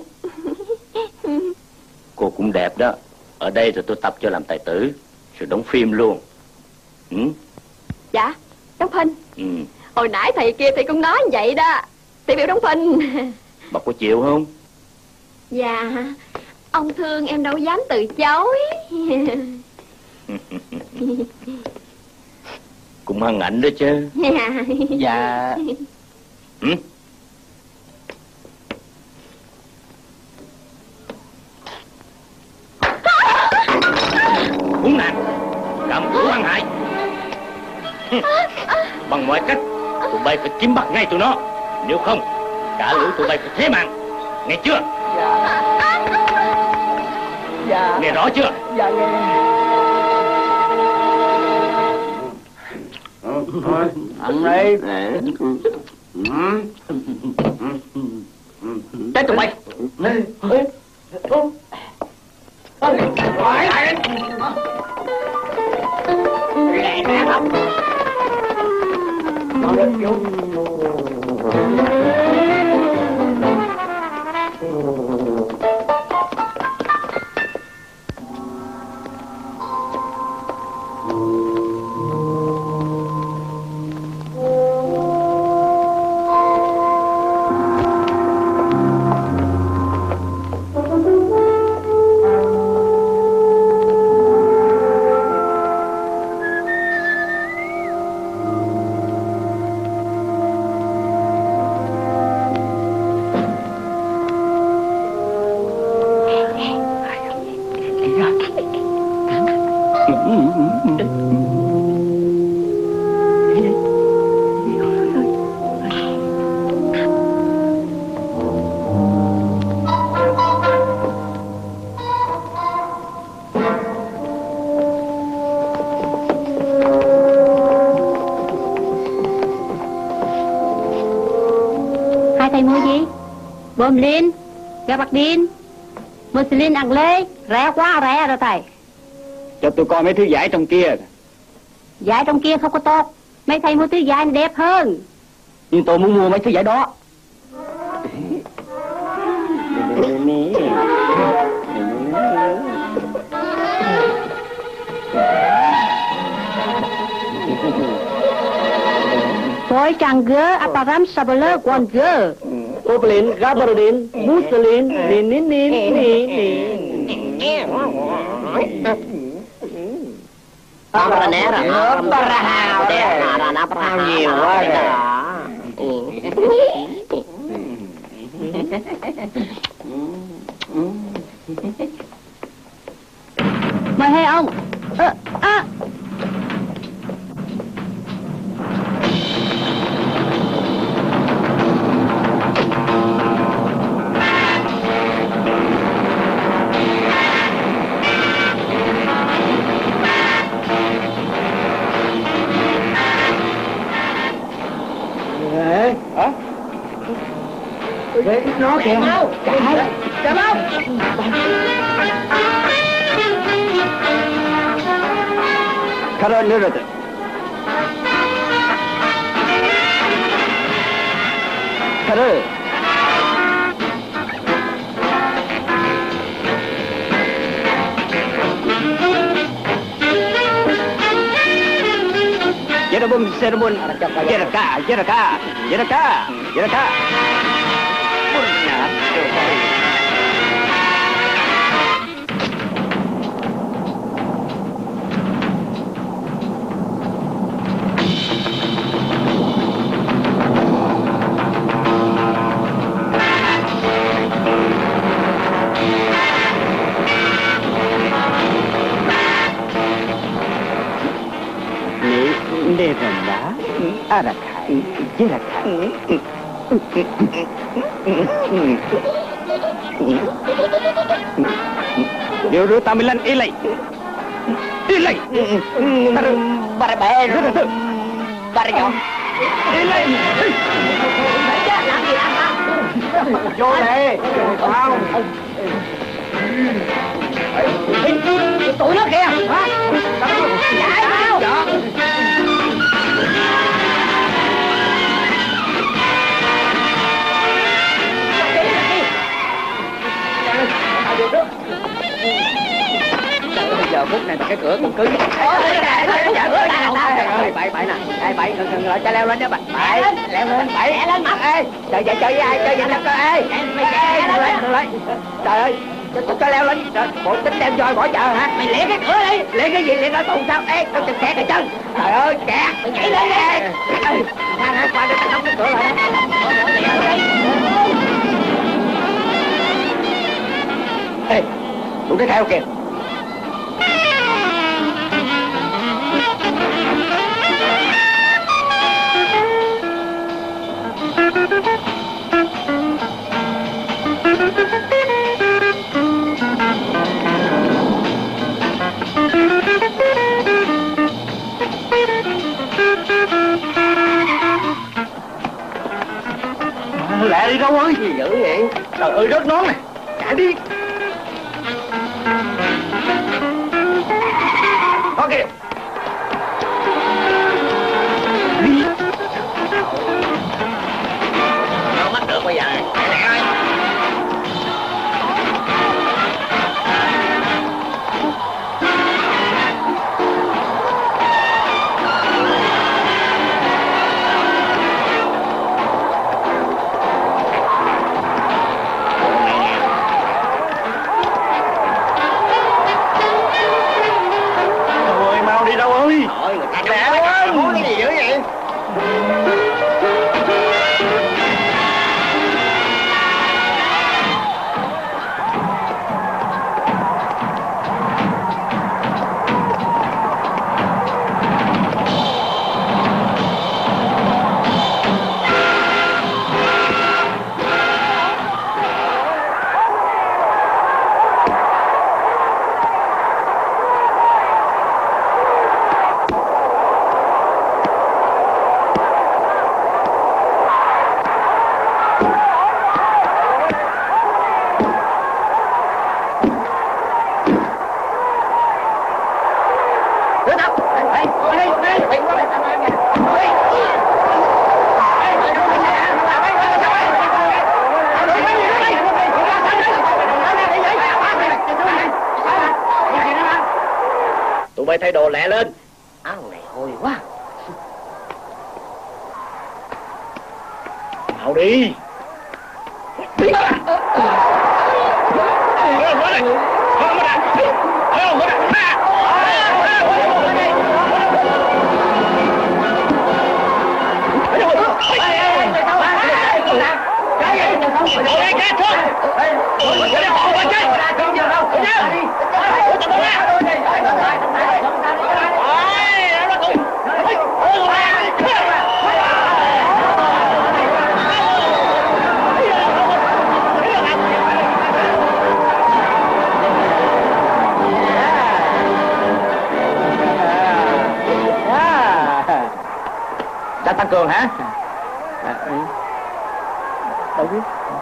Cô cũng đẹp đó Ở đây rồi tôi tập cho làm tài tử Rồi đóng phim luôn. Ừ? Dạ Đóng phim. Ừ. Hồi nãy thầy kia thầy cũng nói như vậy đó. Thầy biểu đóng phim. Bà có chịu không? Dạ Ông thương em đâu dám từ chối. Cũng hăng ảnh đó chứ. Dạ. Dạ, ừ? Bằng mọi cách Tụi bay phải kiếm bắt ngay tụi nó. Nếu không Cả lũ tụi bay phải thế mạng. Nghe chưa? Dạ. Nghe rõ chưa? Dạ nghe. Ăn đi chết tụi mày Hai Điên, Muslim ăn lê, rẻ quá rẻ rồi thầy. cho tôi coi mấy thứ giải trong kia Giải trong kia không có tốt, mấy thầy mua thứ giải đẹp hơn. nhưng tôi muốn mua mấy thứ giải đó Tôi chẳng gơ, aparam sabala quan gơ. Kopelin, gabardin, muselin, nin nin nin nin nin. Abranera, nó kìa mau chạy chạy mau Karol nerede? Karol. Jerebum, jerebum, jereka, jereka, jereka, jereka. jereka. Arakai, Jerakai. Nyuruh tampilan ilai. Ilai. Ter barbar. Barbar. Ilai. Vô đây. Không. Tụi nó kìa. Hả? Chạy. Giờ phút này là cái cửa còn cứng. Ơi bậy bậy nè. Ê bậy ngừng ngừng lại cho leo lên đó bậy. Bậy leo lên bậy. Leo lên mặt ê chơi vậy chơi với ai chơi vậy cho ê ê ngừng lại ngừng lại. Trời ơi cho, cho, cho leo lên. Trời, bộ tính đem voi bỏ chợ hả? Mày lẹ cái cửa đi. Lẹ cái gì lẹ cái tù sao? Ê tao chụp kẹt cái chân. Trời ơi kẹt mày nhảy lên đi. Khoan hả? Khoan để tao đóng cái cửa lại. Ê tụi cái theo kìa lẹ đi đâu ơi gì dữ vậy? Trời ơi rớt nón này chạy đi.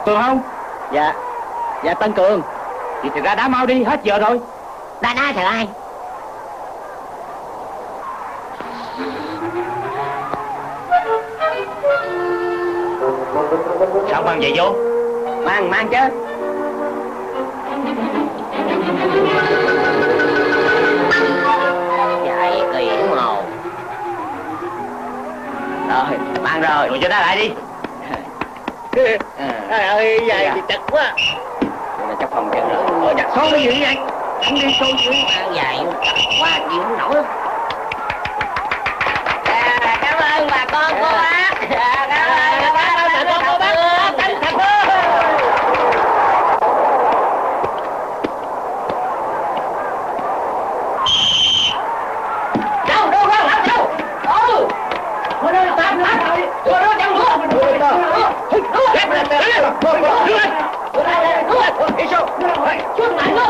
Biết cường không? Dạ. Dạ tăng cường. Thì thì ra đá mau đi hết giờ rồi. Đa đa sợ ai? Sao mang giày vô? Mang mang chứ. Chạy kỳ màu rồi mang rồi. Rồi cho đá lại đi trời ơi giày thì chật quá. Là chắc phòng chân rồi chặt số cái gì vậy. Anh đi số dưới giày chặt quá chịu không nổi. À, Cảm ơn bà con cô bác à, Cảm ơn bà con cô bác Tánh thật Đâu, đâu, đâu, đâu, đâu Ừ Thôi đâu, tạm lát rồi Rồi đó, chẳng nữa Đưa lên, đưa lên Đưa lên, đưa lên Đưa lên, đưa lên Đi xuống Xuống lại nữa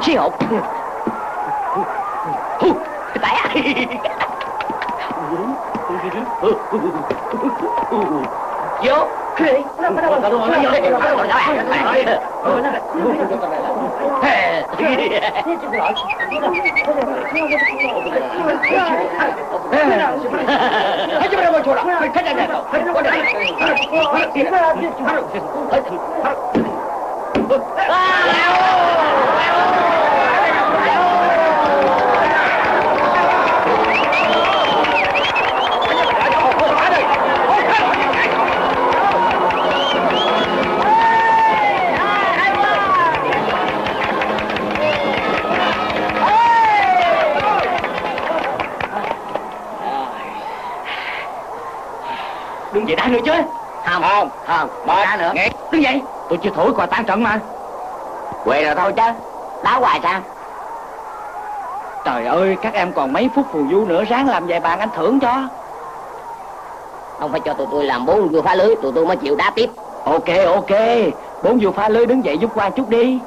지옥. 나야. 여 그래. 아유, 아유. Đừng vậy đã nữa chứ. Không. Không. Không. Một ra nữa. Nghe Đứng dậy. Tôi chưa thổi quà tan trận mà. Quê rồi thôi chứ. Đá hoài sao? Trời ơi các em còn mấy phút phù du nữa Ráng làm vài bàn anh thưởng cho. Không phải cho tụi tôi làm bốn vừa phá lưới tụi tôi mới chịu đá tiếp. Ok ok. Bốn dù pha lưới đứng dậy giúp qua chút đi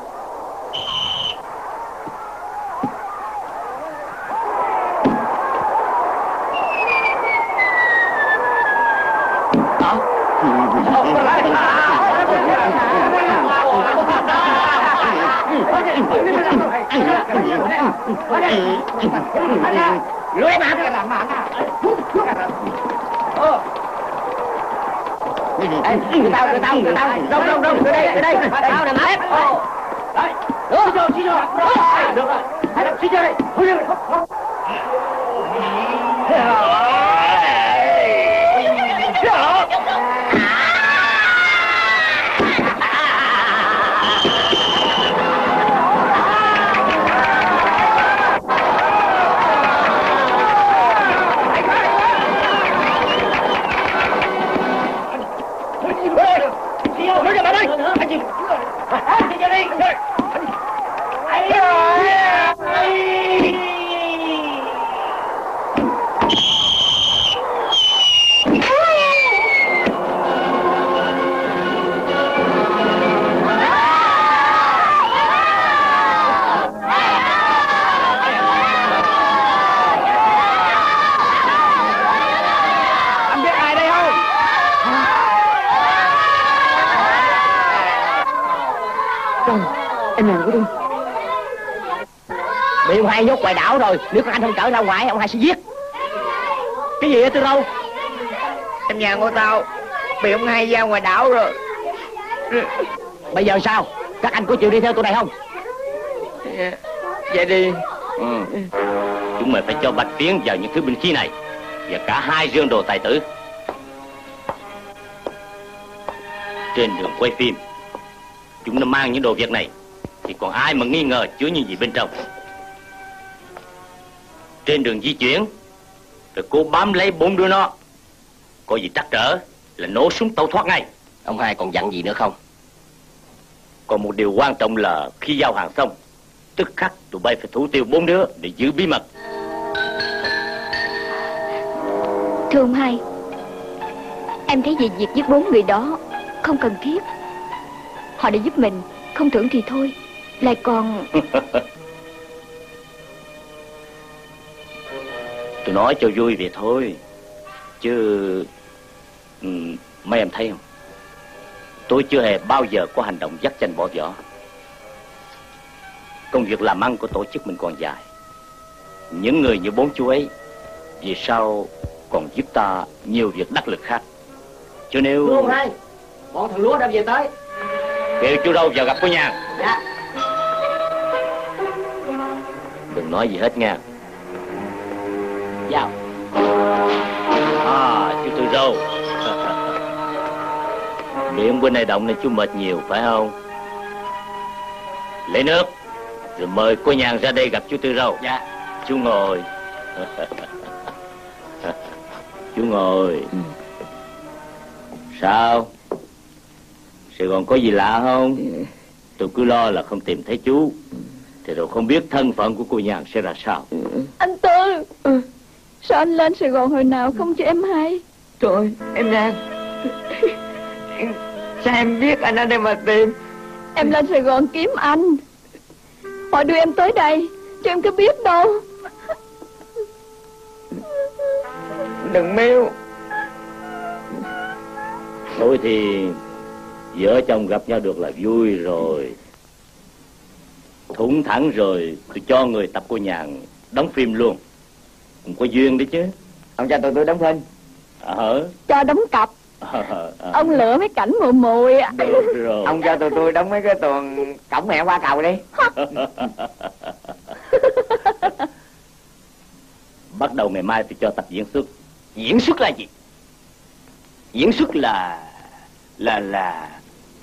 ông hai nhốt ngoài đảo rồi nếu các anh không trở ra ngoài ông hai sẽ giết. Cái gì vậy tư râu? Em nhà của tao Bị ông hai ra ngoài đảo rồi. Bây giờ sao? Các anh có chịu đi theo tụi này không? Vậy đi. Ừ. Chúng mày phải cho Bạch Tiến vào những thứ binh khí này Và cả hai dương đồ tài tử. Trên đường quay phim Chúng nó mang những đồ việc này Thì còn ai mà nghi ngờ chứa những gì bên trong Trên đường di chuyển. Rồi cố bám lấy bốn đứa nó. Có gì trắc trở Là nổ súng tẩu thoát ngay. Ông hai còn dặn gì nữa không? Còn một điều quan trọng là khi giao hàng xong Tức khắc tụi bay phải thủ tiêu bốn đứa Để giữ bí mật. Thưa ông hai Em thấy về việc giết bốn người đó Không cần thiết. Họ đã giúp mình Không thưởng thì thôi. Lại còn Tôi nói cho vui vậy thôi. Chứ ừ, Mấy em thấy không? Tôi chưa hề bao giờ có hành động dắt chân bỏ vỏ Công việc làm ăn của tổ chức mình còn dài. Những người như bốn chú ấy Vì sao còn giúp ta nhiều việc đắc lực khác? Chứ nếu ông hai bọn thằng lúa đã về tới. Kêu chú đâu vào gặp cô nhà dạ. Đừng nói gì hết nha vào À chú Tư Dâu. Miệng bên này động này chú mệt nhiều phải không? Lấy nước Rồi mời cô nhàn ra đây gặp chú Tư Dâu. Dạ. Chú ngồi. Chú ngồi. Sao? Sài Gòn có gì lạ không? Tôi cứ lo là không tìm thấy chú. Thì rồi không biết thân phận của cô nhàn sẽ ra sao. Anh Tư Sao anh lên Sài Gòn hồi nào không cho em hay? Trời em Lan Sao em biết anh ở đây mà tìm? Em lên Sài Gòn kiếm anh. Họ đưa em tới đây Chứ em có biết đâu. Đừng miêu Thôi thì Vợ chồng gặp nhau được là vui rồi. Thủng thẳng rồi Tôi cho người tập cô nhàn Đóng phim luôn Cũng có duyên đấy chứ Ông cho tụi tôi đóng phim Ờ Cho đóng cặp ờ, ờ. Ông lựa mấy cảnh mùi mùi Được rồi Ông cho tụi tôi đóng mấy cái tuần Cổng mẹ qua cầu đi Bắt đầu ngày mai tôi cho tập diễn xuất Diễn xuất là gì? Diễn xuất là... Là là...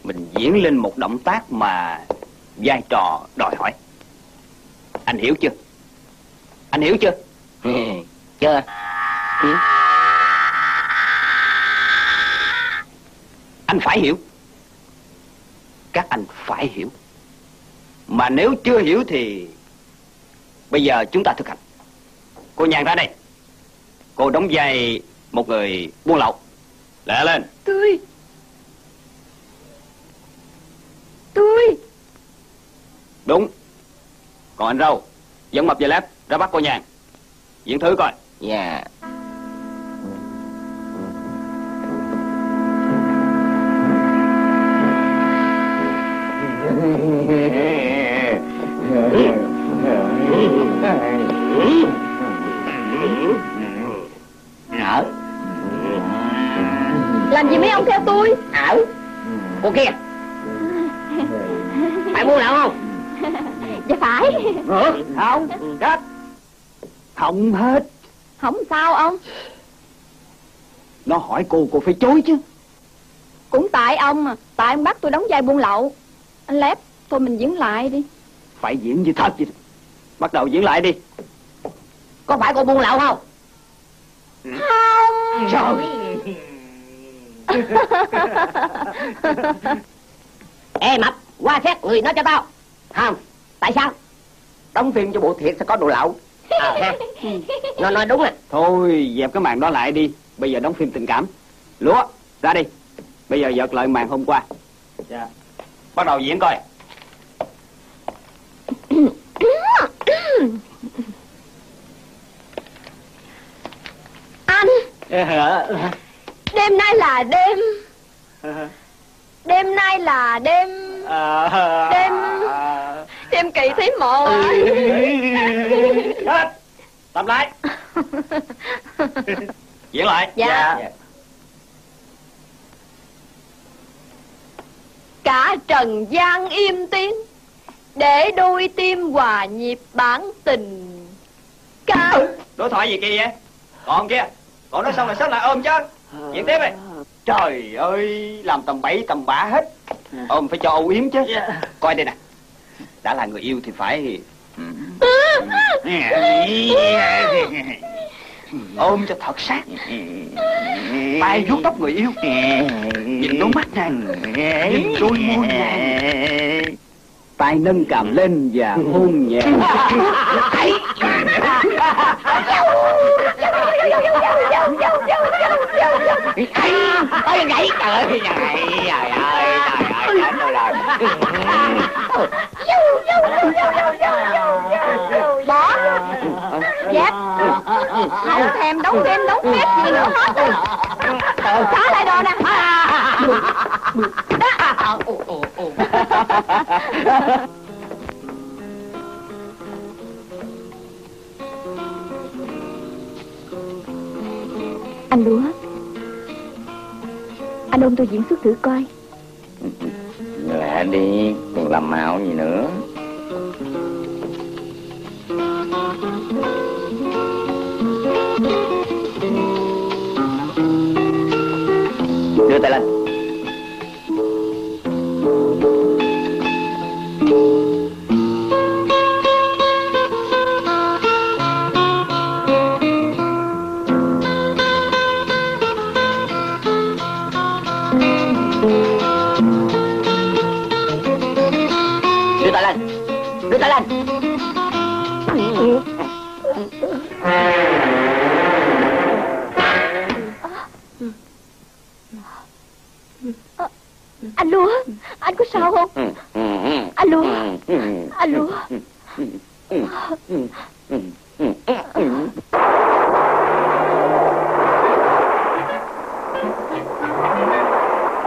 Mình diễn lên một động tác mà vai trò đòi hỏi. Anh hiểu chưa? Anh hiểu chưa? Chưa Anh phải hiểu. Các anh phải hiểu. Mà nếu chưa hiểu thì... Bây giờ chúng ta thực hành. Cô nhàn ra đây. Cô đóng vai một người buôn lậu. Lẹ lên. Tôi Tôi Đúng. Còn anh Râu, dẫn mập về lép, ra bắt cô nhàn. Diễn thử coi. Dạ Yeah. Không hết. Không sao ông Nó hỏi cô, cô phải chối chứ. Cũng tại ông mà Tại ông bắt tôi đóng vai buôn lậu Anh Lép Thôi mình diễn lại đi Phải diễn như thật vậy. Bắt đầu diễn lại đi. Có phải cô buông lậu không? Không Ê mập Qua xét người nó cho tao Không Tại sao? Đóng phim cho bộ thiệt sẽ có đồ lậu Ờ ha Nó nói đúng à Thôi, dẹp cái màn đó lại đi. Bây giờ đóng phim tình cảm. Lúa, ra đi. Bây giờ giật lại màn hôm qua. Dạ. Bắt đầu diễn coi. Anh Đêm nay là đêm Đêm nay là đêm Đêm Đêm kỳ thí mộ Hết. Tập lại. Diễn lại. Dạ. Cả trần gian im tiếng Để đôi tim hòa nhịp bản tình Ca Đối thoại gì kỳ vậy? Còn kia. Còn nói xong là xếp lại ôm chứ. Diễn tiếp đi. Trời ơi, làm tầm bậy tầm bạ hết. Ôm phải cho âu yếm chứ. Coi đây nè. Đã là người yêu thì phải ôm cho thật sát. Tay vuốt tóc người yêu. Nhìn đôi mắt nàng, nhìn đôi môi nàng. Tay nâng cằm lên và hôn nhẹ. Ôi gãy trời ơi Trời ơi Trời ơi tôi rồi Bỏ Dẹp. Không thèm đóng đêm đóng phép gì nữa hết. Á. Xả lại đồ nè. Anh Lúa anh ôm tôi diễn xuất thử coi Lẹ đi, Còn làm mạo gì nữa Đưa tay lên. Lúa Anh Lúa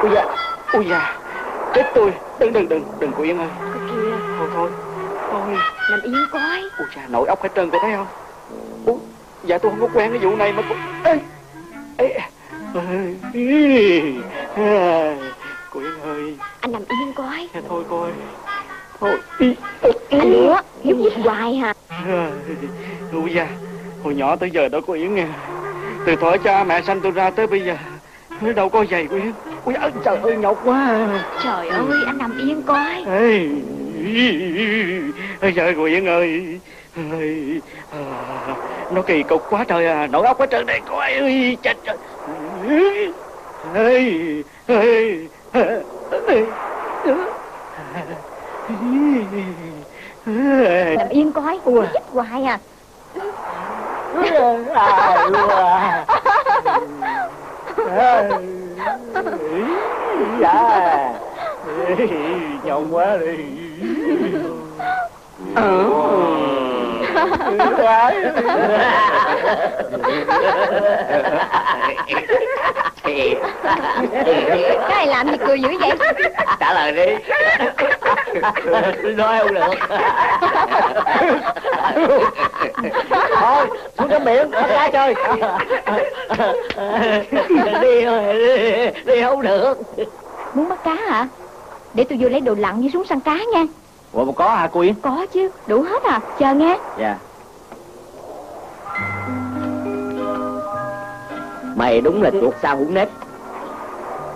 ui da ui da. Chết tôi. Đừng đừng đừng đừng cô yên ơi. Thôi thôi. Thôi. Nằm yên coi ui da nổi ốc hết trơn cô thấy không? Ui dạ tôi không có quen cái vụ này mà cô tới giờ đó cô yến nghe. Từ thuở cha mẹ sanh tôi ra tới bây giờ đâu có giày cô yến ơi trời ơi nhọc quá. Trời ơi anh nằm yên coi. Ê trời cô yến ơi. À, nó kỳ cục quá trời à nổi ốc hết trơn đây coi ơi chết trời ê ê ê nằm yên coi giúp hoài à ai quá dạ nhộng quá đi cái này làm gì cười dữ vậy? Trả lời đi nói không được miệng bắt cá chơi. Đi đi, đi không được. Muốn bắt cá hả? Để tôi vô lấy đồ lặn với súng săn cá nha. Ủa mà có hả cô yến có chứ đủ hết à. Chờ nghe. Dạ. Mày đúng là chuột sao hũ nếp.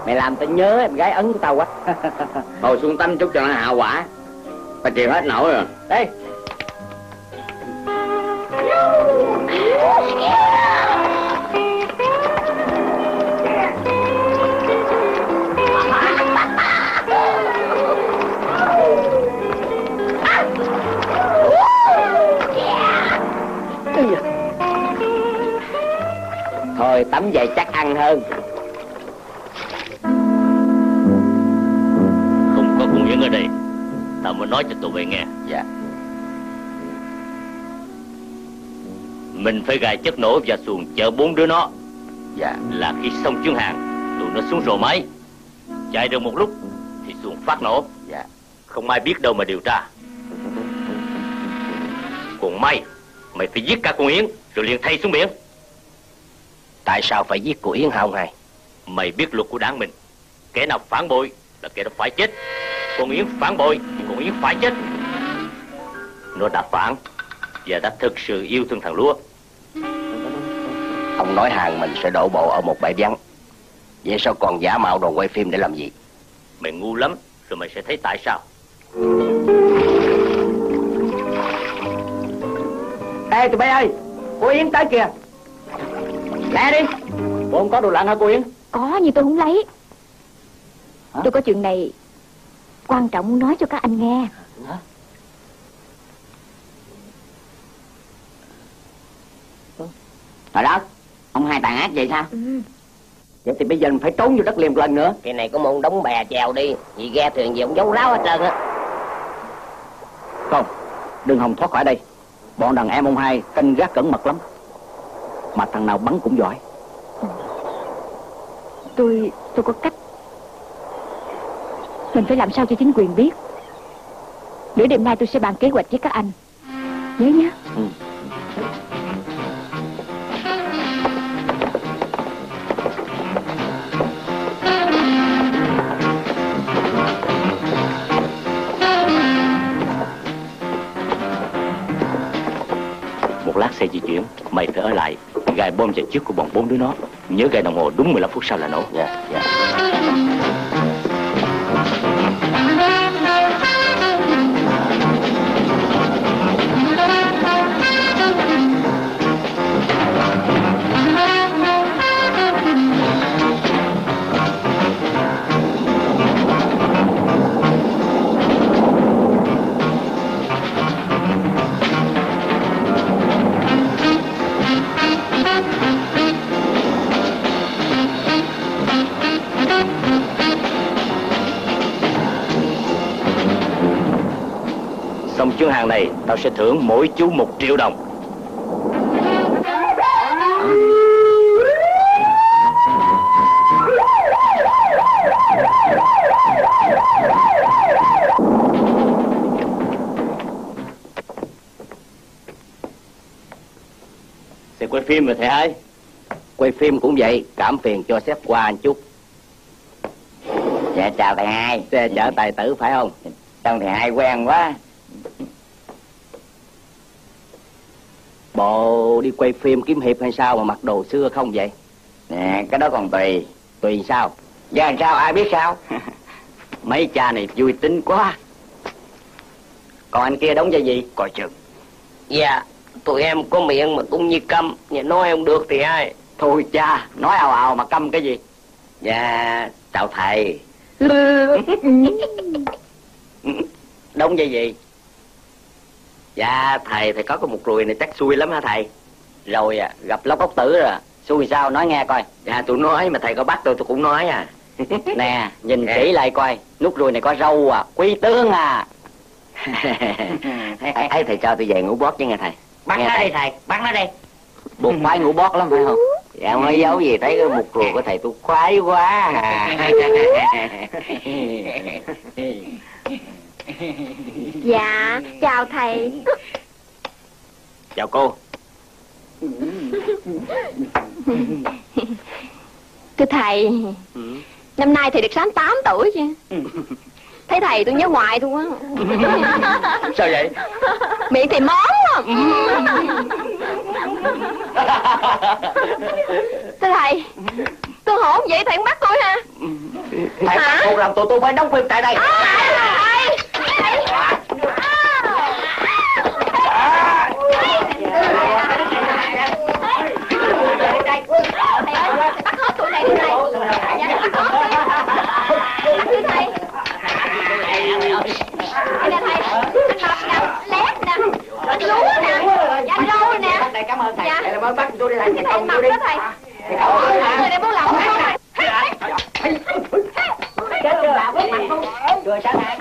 Mày làm tao nhớ em gái ấn của tao quá. Thôi xuống tắm chút cho nó hạ quả. Ta chịu hết nổi rồi. Đây Thôi tắm vậy chắc ăn hơn. Không có con Yến ở đây. Tao mới nói cho tụi bay nghe. Dạ mình phải gài chất nổ và xuồng chở bốn đứa nó. Dạ. Là khi xong chuyến hàng tụi nó xuống rồ máy. Chạy được một lúc thì xuồng phát nổ. Dạ. Không ai biết đâu mà điều tra. Còn may mày phải giết cả con yến rồi liền thay xuống biển. Tại sao phải giết cô Yến hả? Ông hai mày biết luật của đảng mình. Kẻ nào phản bội là kẻ đó phải chết. Con yến phản bội thì con yến phải chết. Nó đã phản và đã thực sự yêu thương thằng lúa Ông nói hàng mình sẽ đổ bộ ở một bãi vắng. Vậy sao còn giả mạo đồ quay phim để làm gì? Mày ngu lắm rồi mày sẽ thấy tại sao. Ê tụi bay ơi cô yến tới kìa. Lẹ đi. Bộ không có đồ lặn hả cô yến? Có nhưng tôi không lấy. Hả? tôi có chuyện này quan trọng muốn nói cho các anh nghe. Trời đất Ông hai tàn ác vậy sao? Ừ. vậy thì bây giờ mình phải trốn vô đất liền một lần nữa. Cái này có một đống bè chèo đi Vì ghe thuyền gì ông giấu ráo hết trơn á. Không đừng hòng thoát khỏi đây. Bọn đàn em ông hai canh gác cẩn mật lắm. Mà thằng nào bắn cũng giỏi. Tôi tôi có cách. Mình phải làm sao cho chính quyền biết. Nửa đêm nay tôi sẽ bàn kế hoạch với các anh. Nhớ nhé. Một xe di chuyển, mày phải ở lại, gài bom vào trước của bọn bốn đứa nó nhớ gài đồng hồ đúng 15 phút sau là nổ Dạ dạ yeah. Tao sẽ thưởng mỗi chú một triệu đồng Sẽ quay phim rồi thầy hai Quay phim cũng vậy, cảm phiền cho xếp qua anh chút. Dạ chào thầy hai Xe chở tài tử phải không? Sao thầy hai quen quá Bộ đi quay phim kiếm hiệp hay sao mà mặc đồ xưa không vậy? Nè cái đó còn tùy Tùy sao? Làm sao ai biết sao Mấy cha này vui tính quá. Còn anh kia đóng vai gì? Coi chừng Dạ, tụi em có miệng mà cũng như câm, nhà nói không được thì ai? Thôi cha, nói ào ào mà câm cái gì? Dạ, chào thầy. Đóng vai gì? Dạ, thầy, thầy có cái một rùi này chắc xui lắm hả thầy? Rồi à, gặp lóc ốc tử rồi. Xui sao, nói nghe coi. Dạ, tôi nói mà thầy có bắt tôi, tôi cũng nói à. nè, nhìn Dạ. kỹ lại coi, nút ruồi này có râu à, quý tướng à. ấy, ấy thầy cho tôi về ngủ bót chứ nghe thầy. Bắt Nghe nó thầy. đi thầy, bắt nó đi. buộc khoái ngủ bót lắm phải không dạ không nói dấu gì thấy cái một ruột của thầy tôi khoái quá à. Dạ chào thầy chào cô Thưa thầy Năm nay thầy được 68 tuổi chứ. Thấy thầy tôi nhớ ngoại tôi quá. Sao vậy? Miệng thì món lắm. Thưa thầy Tôi hổn vậy thầy không bắt tôi ha thầy bắt cô làm tụi tôi phải đóng phim tại đây. Thầy. Thầy Thầy ơi, bắt hết tụi này đi thầy Dạ, bắt hết đi thầy Đây nè thầy, anh nè, lét nè, anh lúa nè, dạ anh râu nè thầy cảm ơn thầy Dạ. thầy mới bắt tôi đi thầy thầy mập đó thầy Người này buông lỏng không thầy chết chưa rồi thầy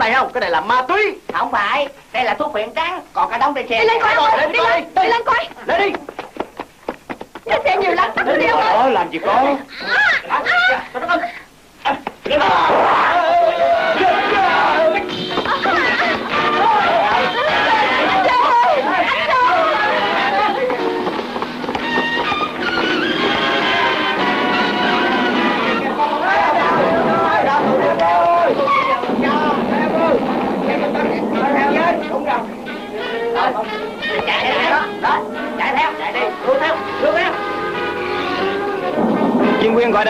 này không? Cái này là ma túy. Không phải, đây là thuốc phiện trắng, còn cả đống trên xe. Đi lên coi ông đi lên, đi. Lên coi. Lên đi. Trên xe nhiều lắm, bắt đi. ông ơi. Làm gì có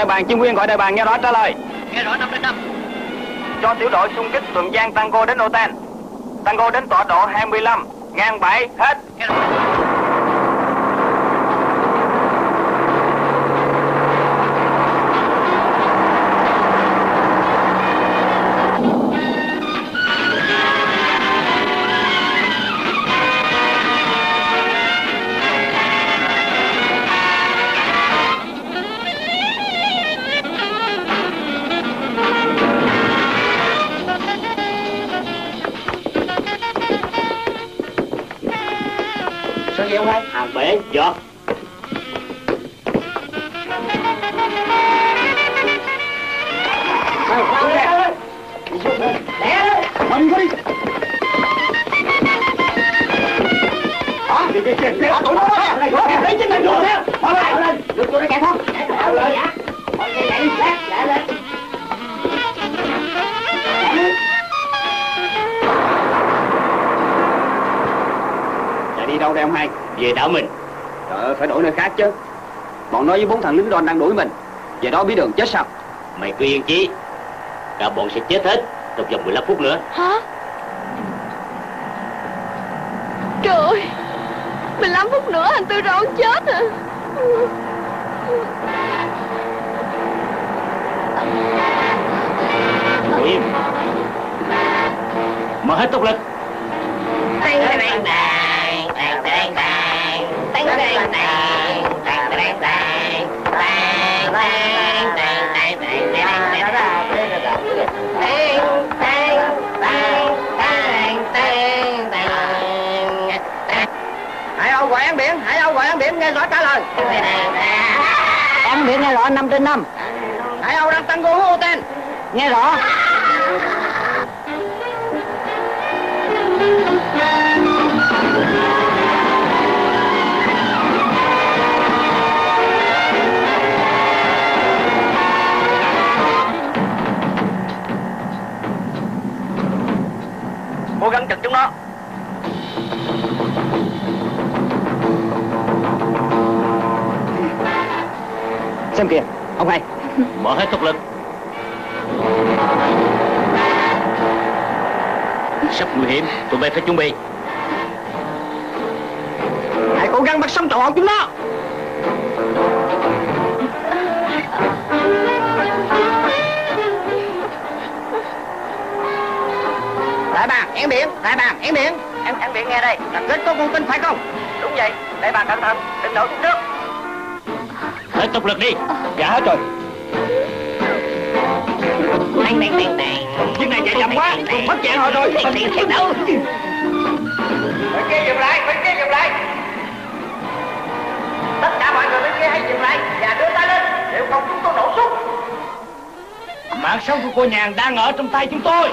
đại bàng, chuyên viên gọi đại bàng nghe rõ trả lời. Nghe rõ năm đến năm. Cho tiểu đội xung kích Thuận Giang Tango đến Oten. Tango đến tọa độ 25, ngang 7, hết. Với bốn thằng lính đòn đang đuổi mình. Về đó biết đường chết sao? Mày cứ yên chí Cả bọn sẽ chết hết Trong vòng 15 phút nữa Hả? Biển, Hải Âu gọi ăn biển, nghe rõ trả lời. Ăn biển nghe rõ 5 trên 5 Hải Âu đang tăng cô tên Nghe rõ. Cố gắng chặt chúng nó. Xem kìa. Ông hai. Mở hết tốc lực. Sắp nguy hiểm. Tụi bay phải chuẩn bị. Hãy cố gắng bắt sống trọn chúng nó. Đại bàng, én biển, đại bàng, én biển. em em bị nghe đây. Tập kết có con tin phải không? đúng vậy. Để bà cẩn thận. Đừng đổ xuống nước Hết tốc lực đi Dạ hết rồi Đành, đành, đành, đành. Chiếc này chạy chậm quá, mất chạy họ rồi. Đành, đành, đành, đâu Bên kia dừng lại, bên kia dừng lại. Tất cả mọi người bên kia hãy dừng lại và đưa tay lên. Nếu không chúng tôi nổ súng. Mạng sống của cô nhàn đang ở trong tay chúng tôi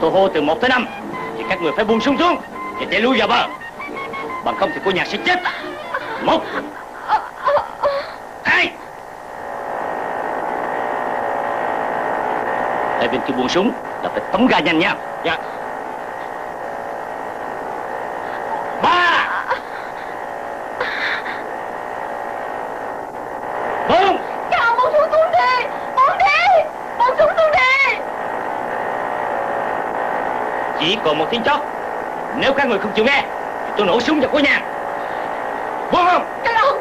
Tôi hô từ 1 tới 5 Thì các người phải buông súng xuống Và chạy lui vào bờ. Bằng không thì cô nhà sẽ chết. Một. Hai. Hai bên kia buông súng Là phải tống ga nhanh nha. Dạ Ba Bốn Chào buông xuống xuống đi Buông đi Buông xuống xuống đi Chỉ còn một tiếng chót Nếu các người không chịu nghe Thì tôi nổ súng vào cô nhàn Buông không? Trời ơi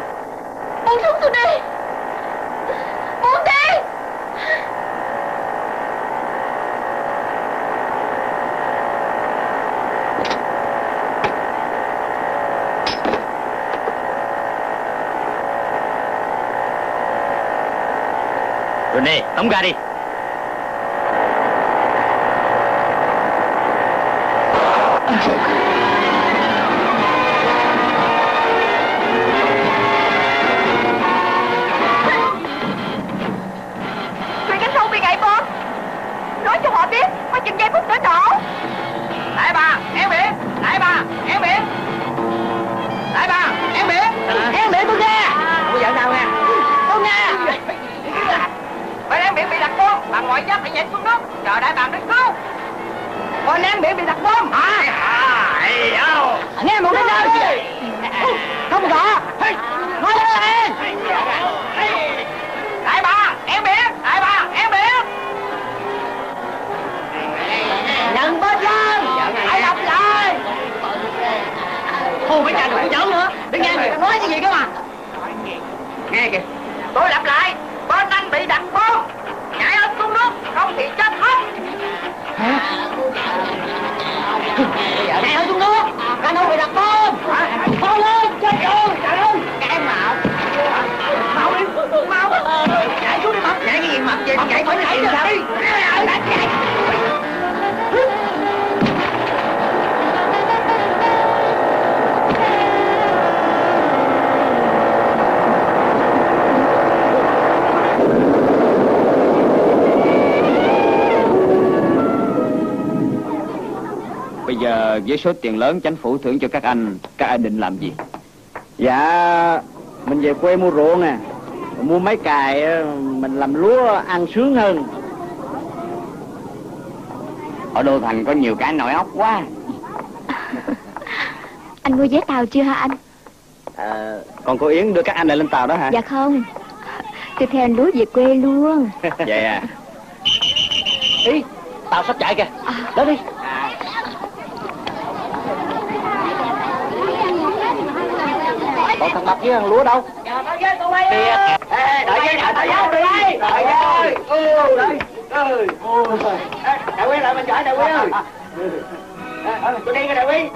Buông xuống xuống đi! Buông đi! Rồi nè, tống ga đi số tiền lớn chính phủ thưởng cho các anh. Các anh định làm gì? Dạ Mình về quê mua ruộng nè. Mua mấy cài Mình làm lúa ăn sướng hơn. Ở Đô Thành có nhiều cái nồi ốc quá. Anh mua vé tàu chưa hả anh? À, Còn cô Yến đưa các anh lại lên tàu đó hả? Dạ không. Tôi theo anh lúa về quê luôn. Vậy à. Ý Tao sắp chạy kìa. Đến đi Mập với thằng Lúa đâu? Chờ tao với tụi bay Ê, đợi với đợi tao tụi bay Đợi với Ừ Ê, Đại quý lại mình chở đại quý ơi Tôi đi cái đại quý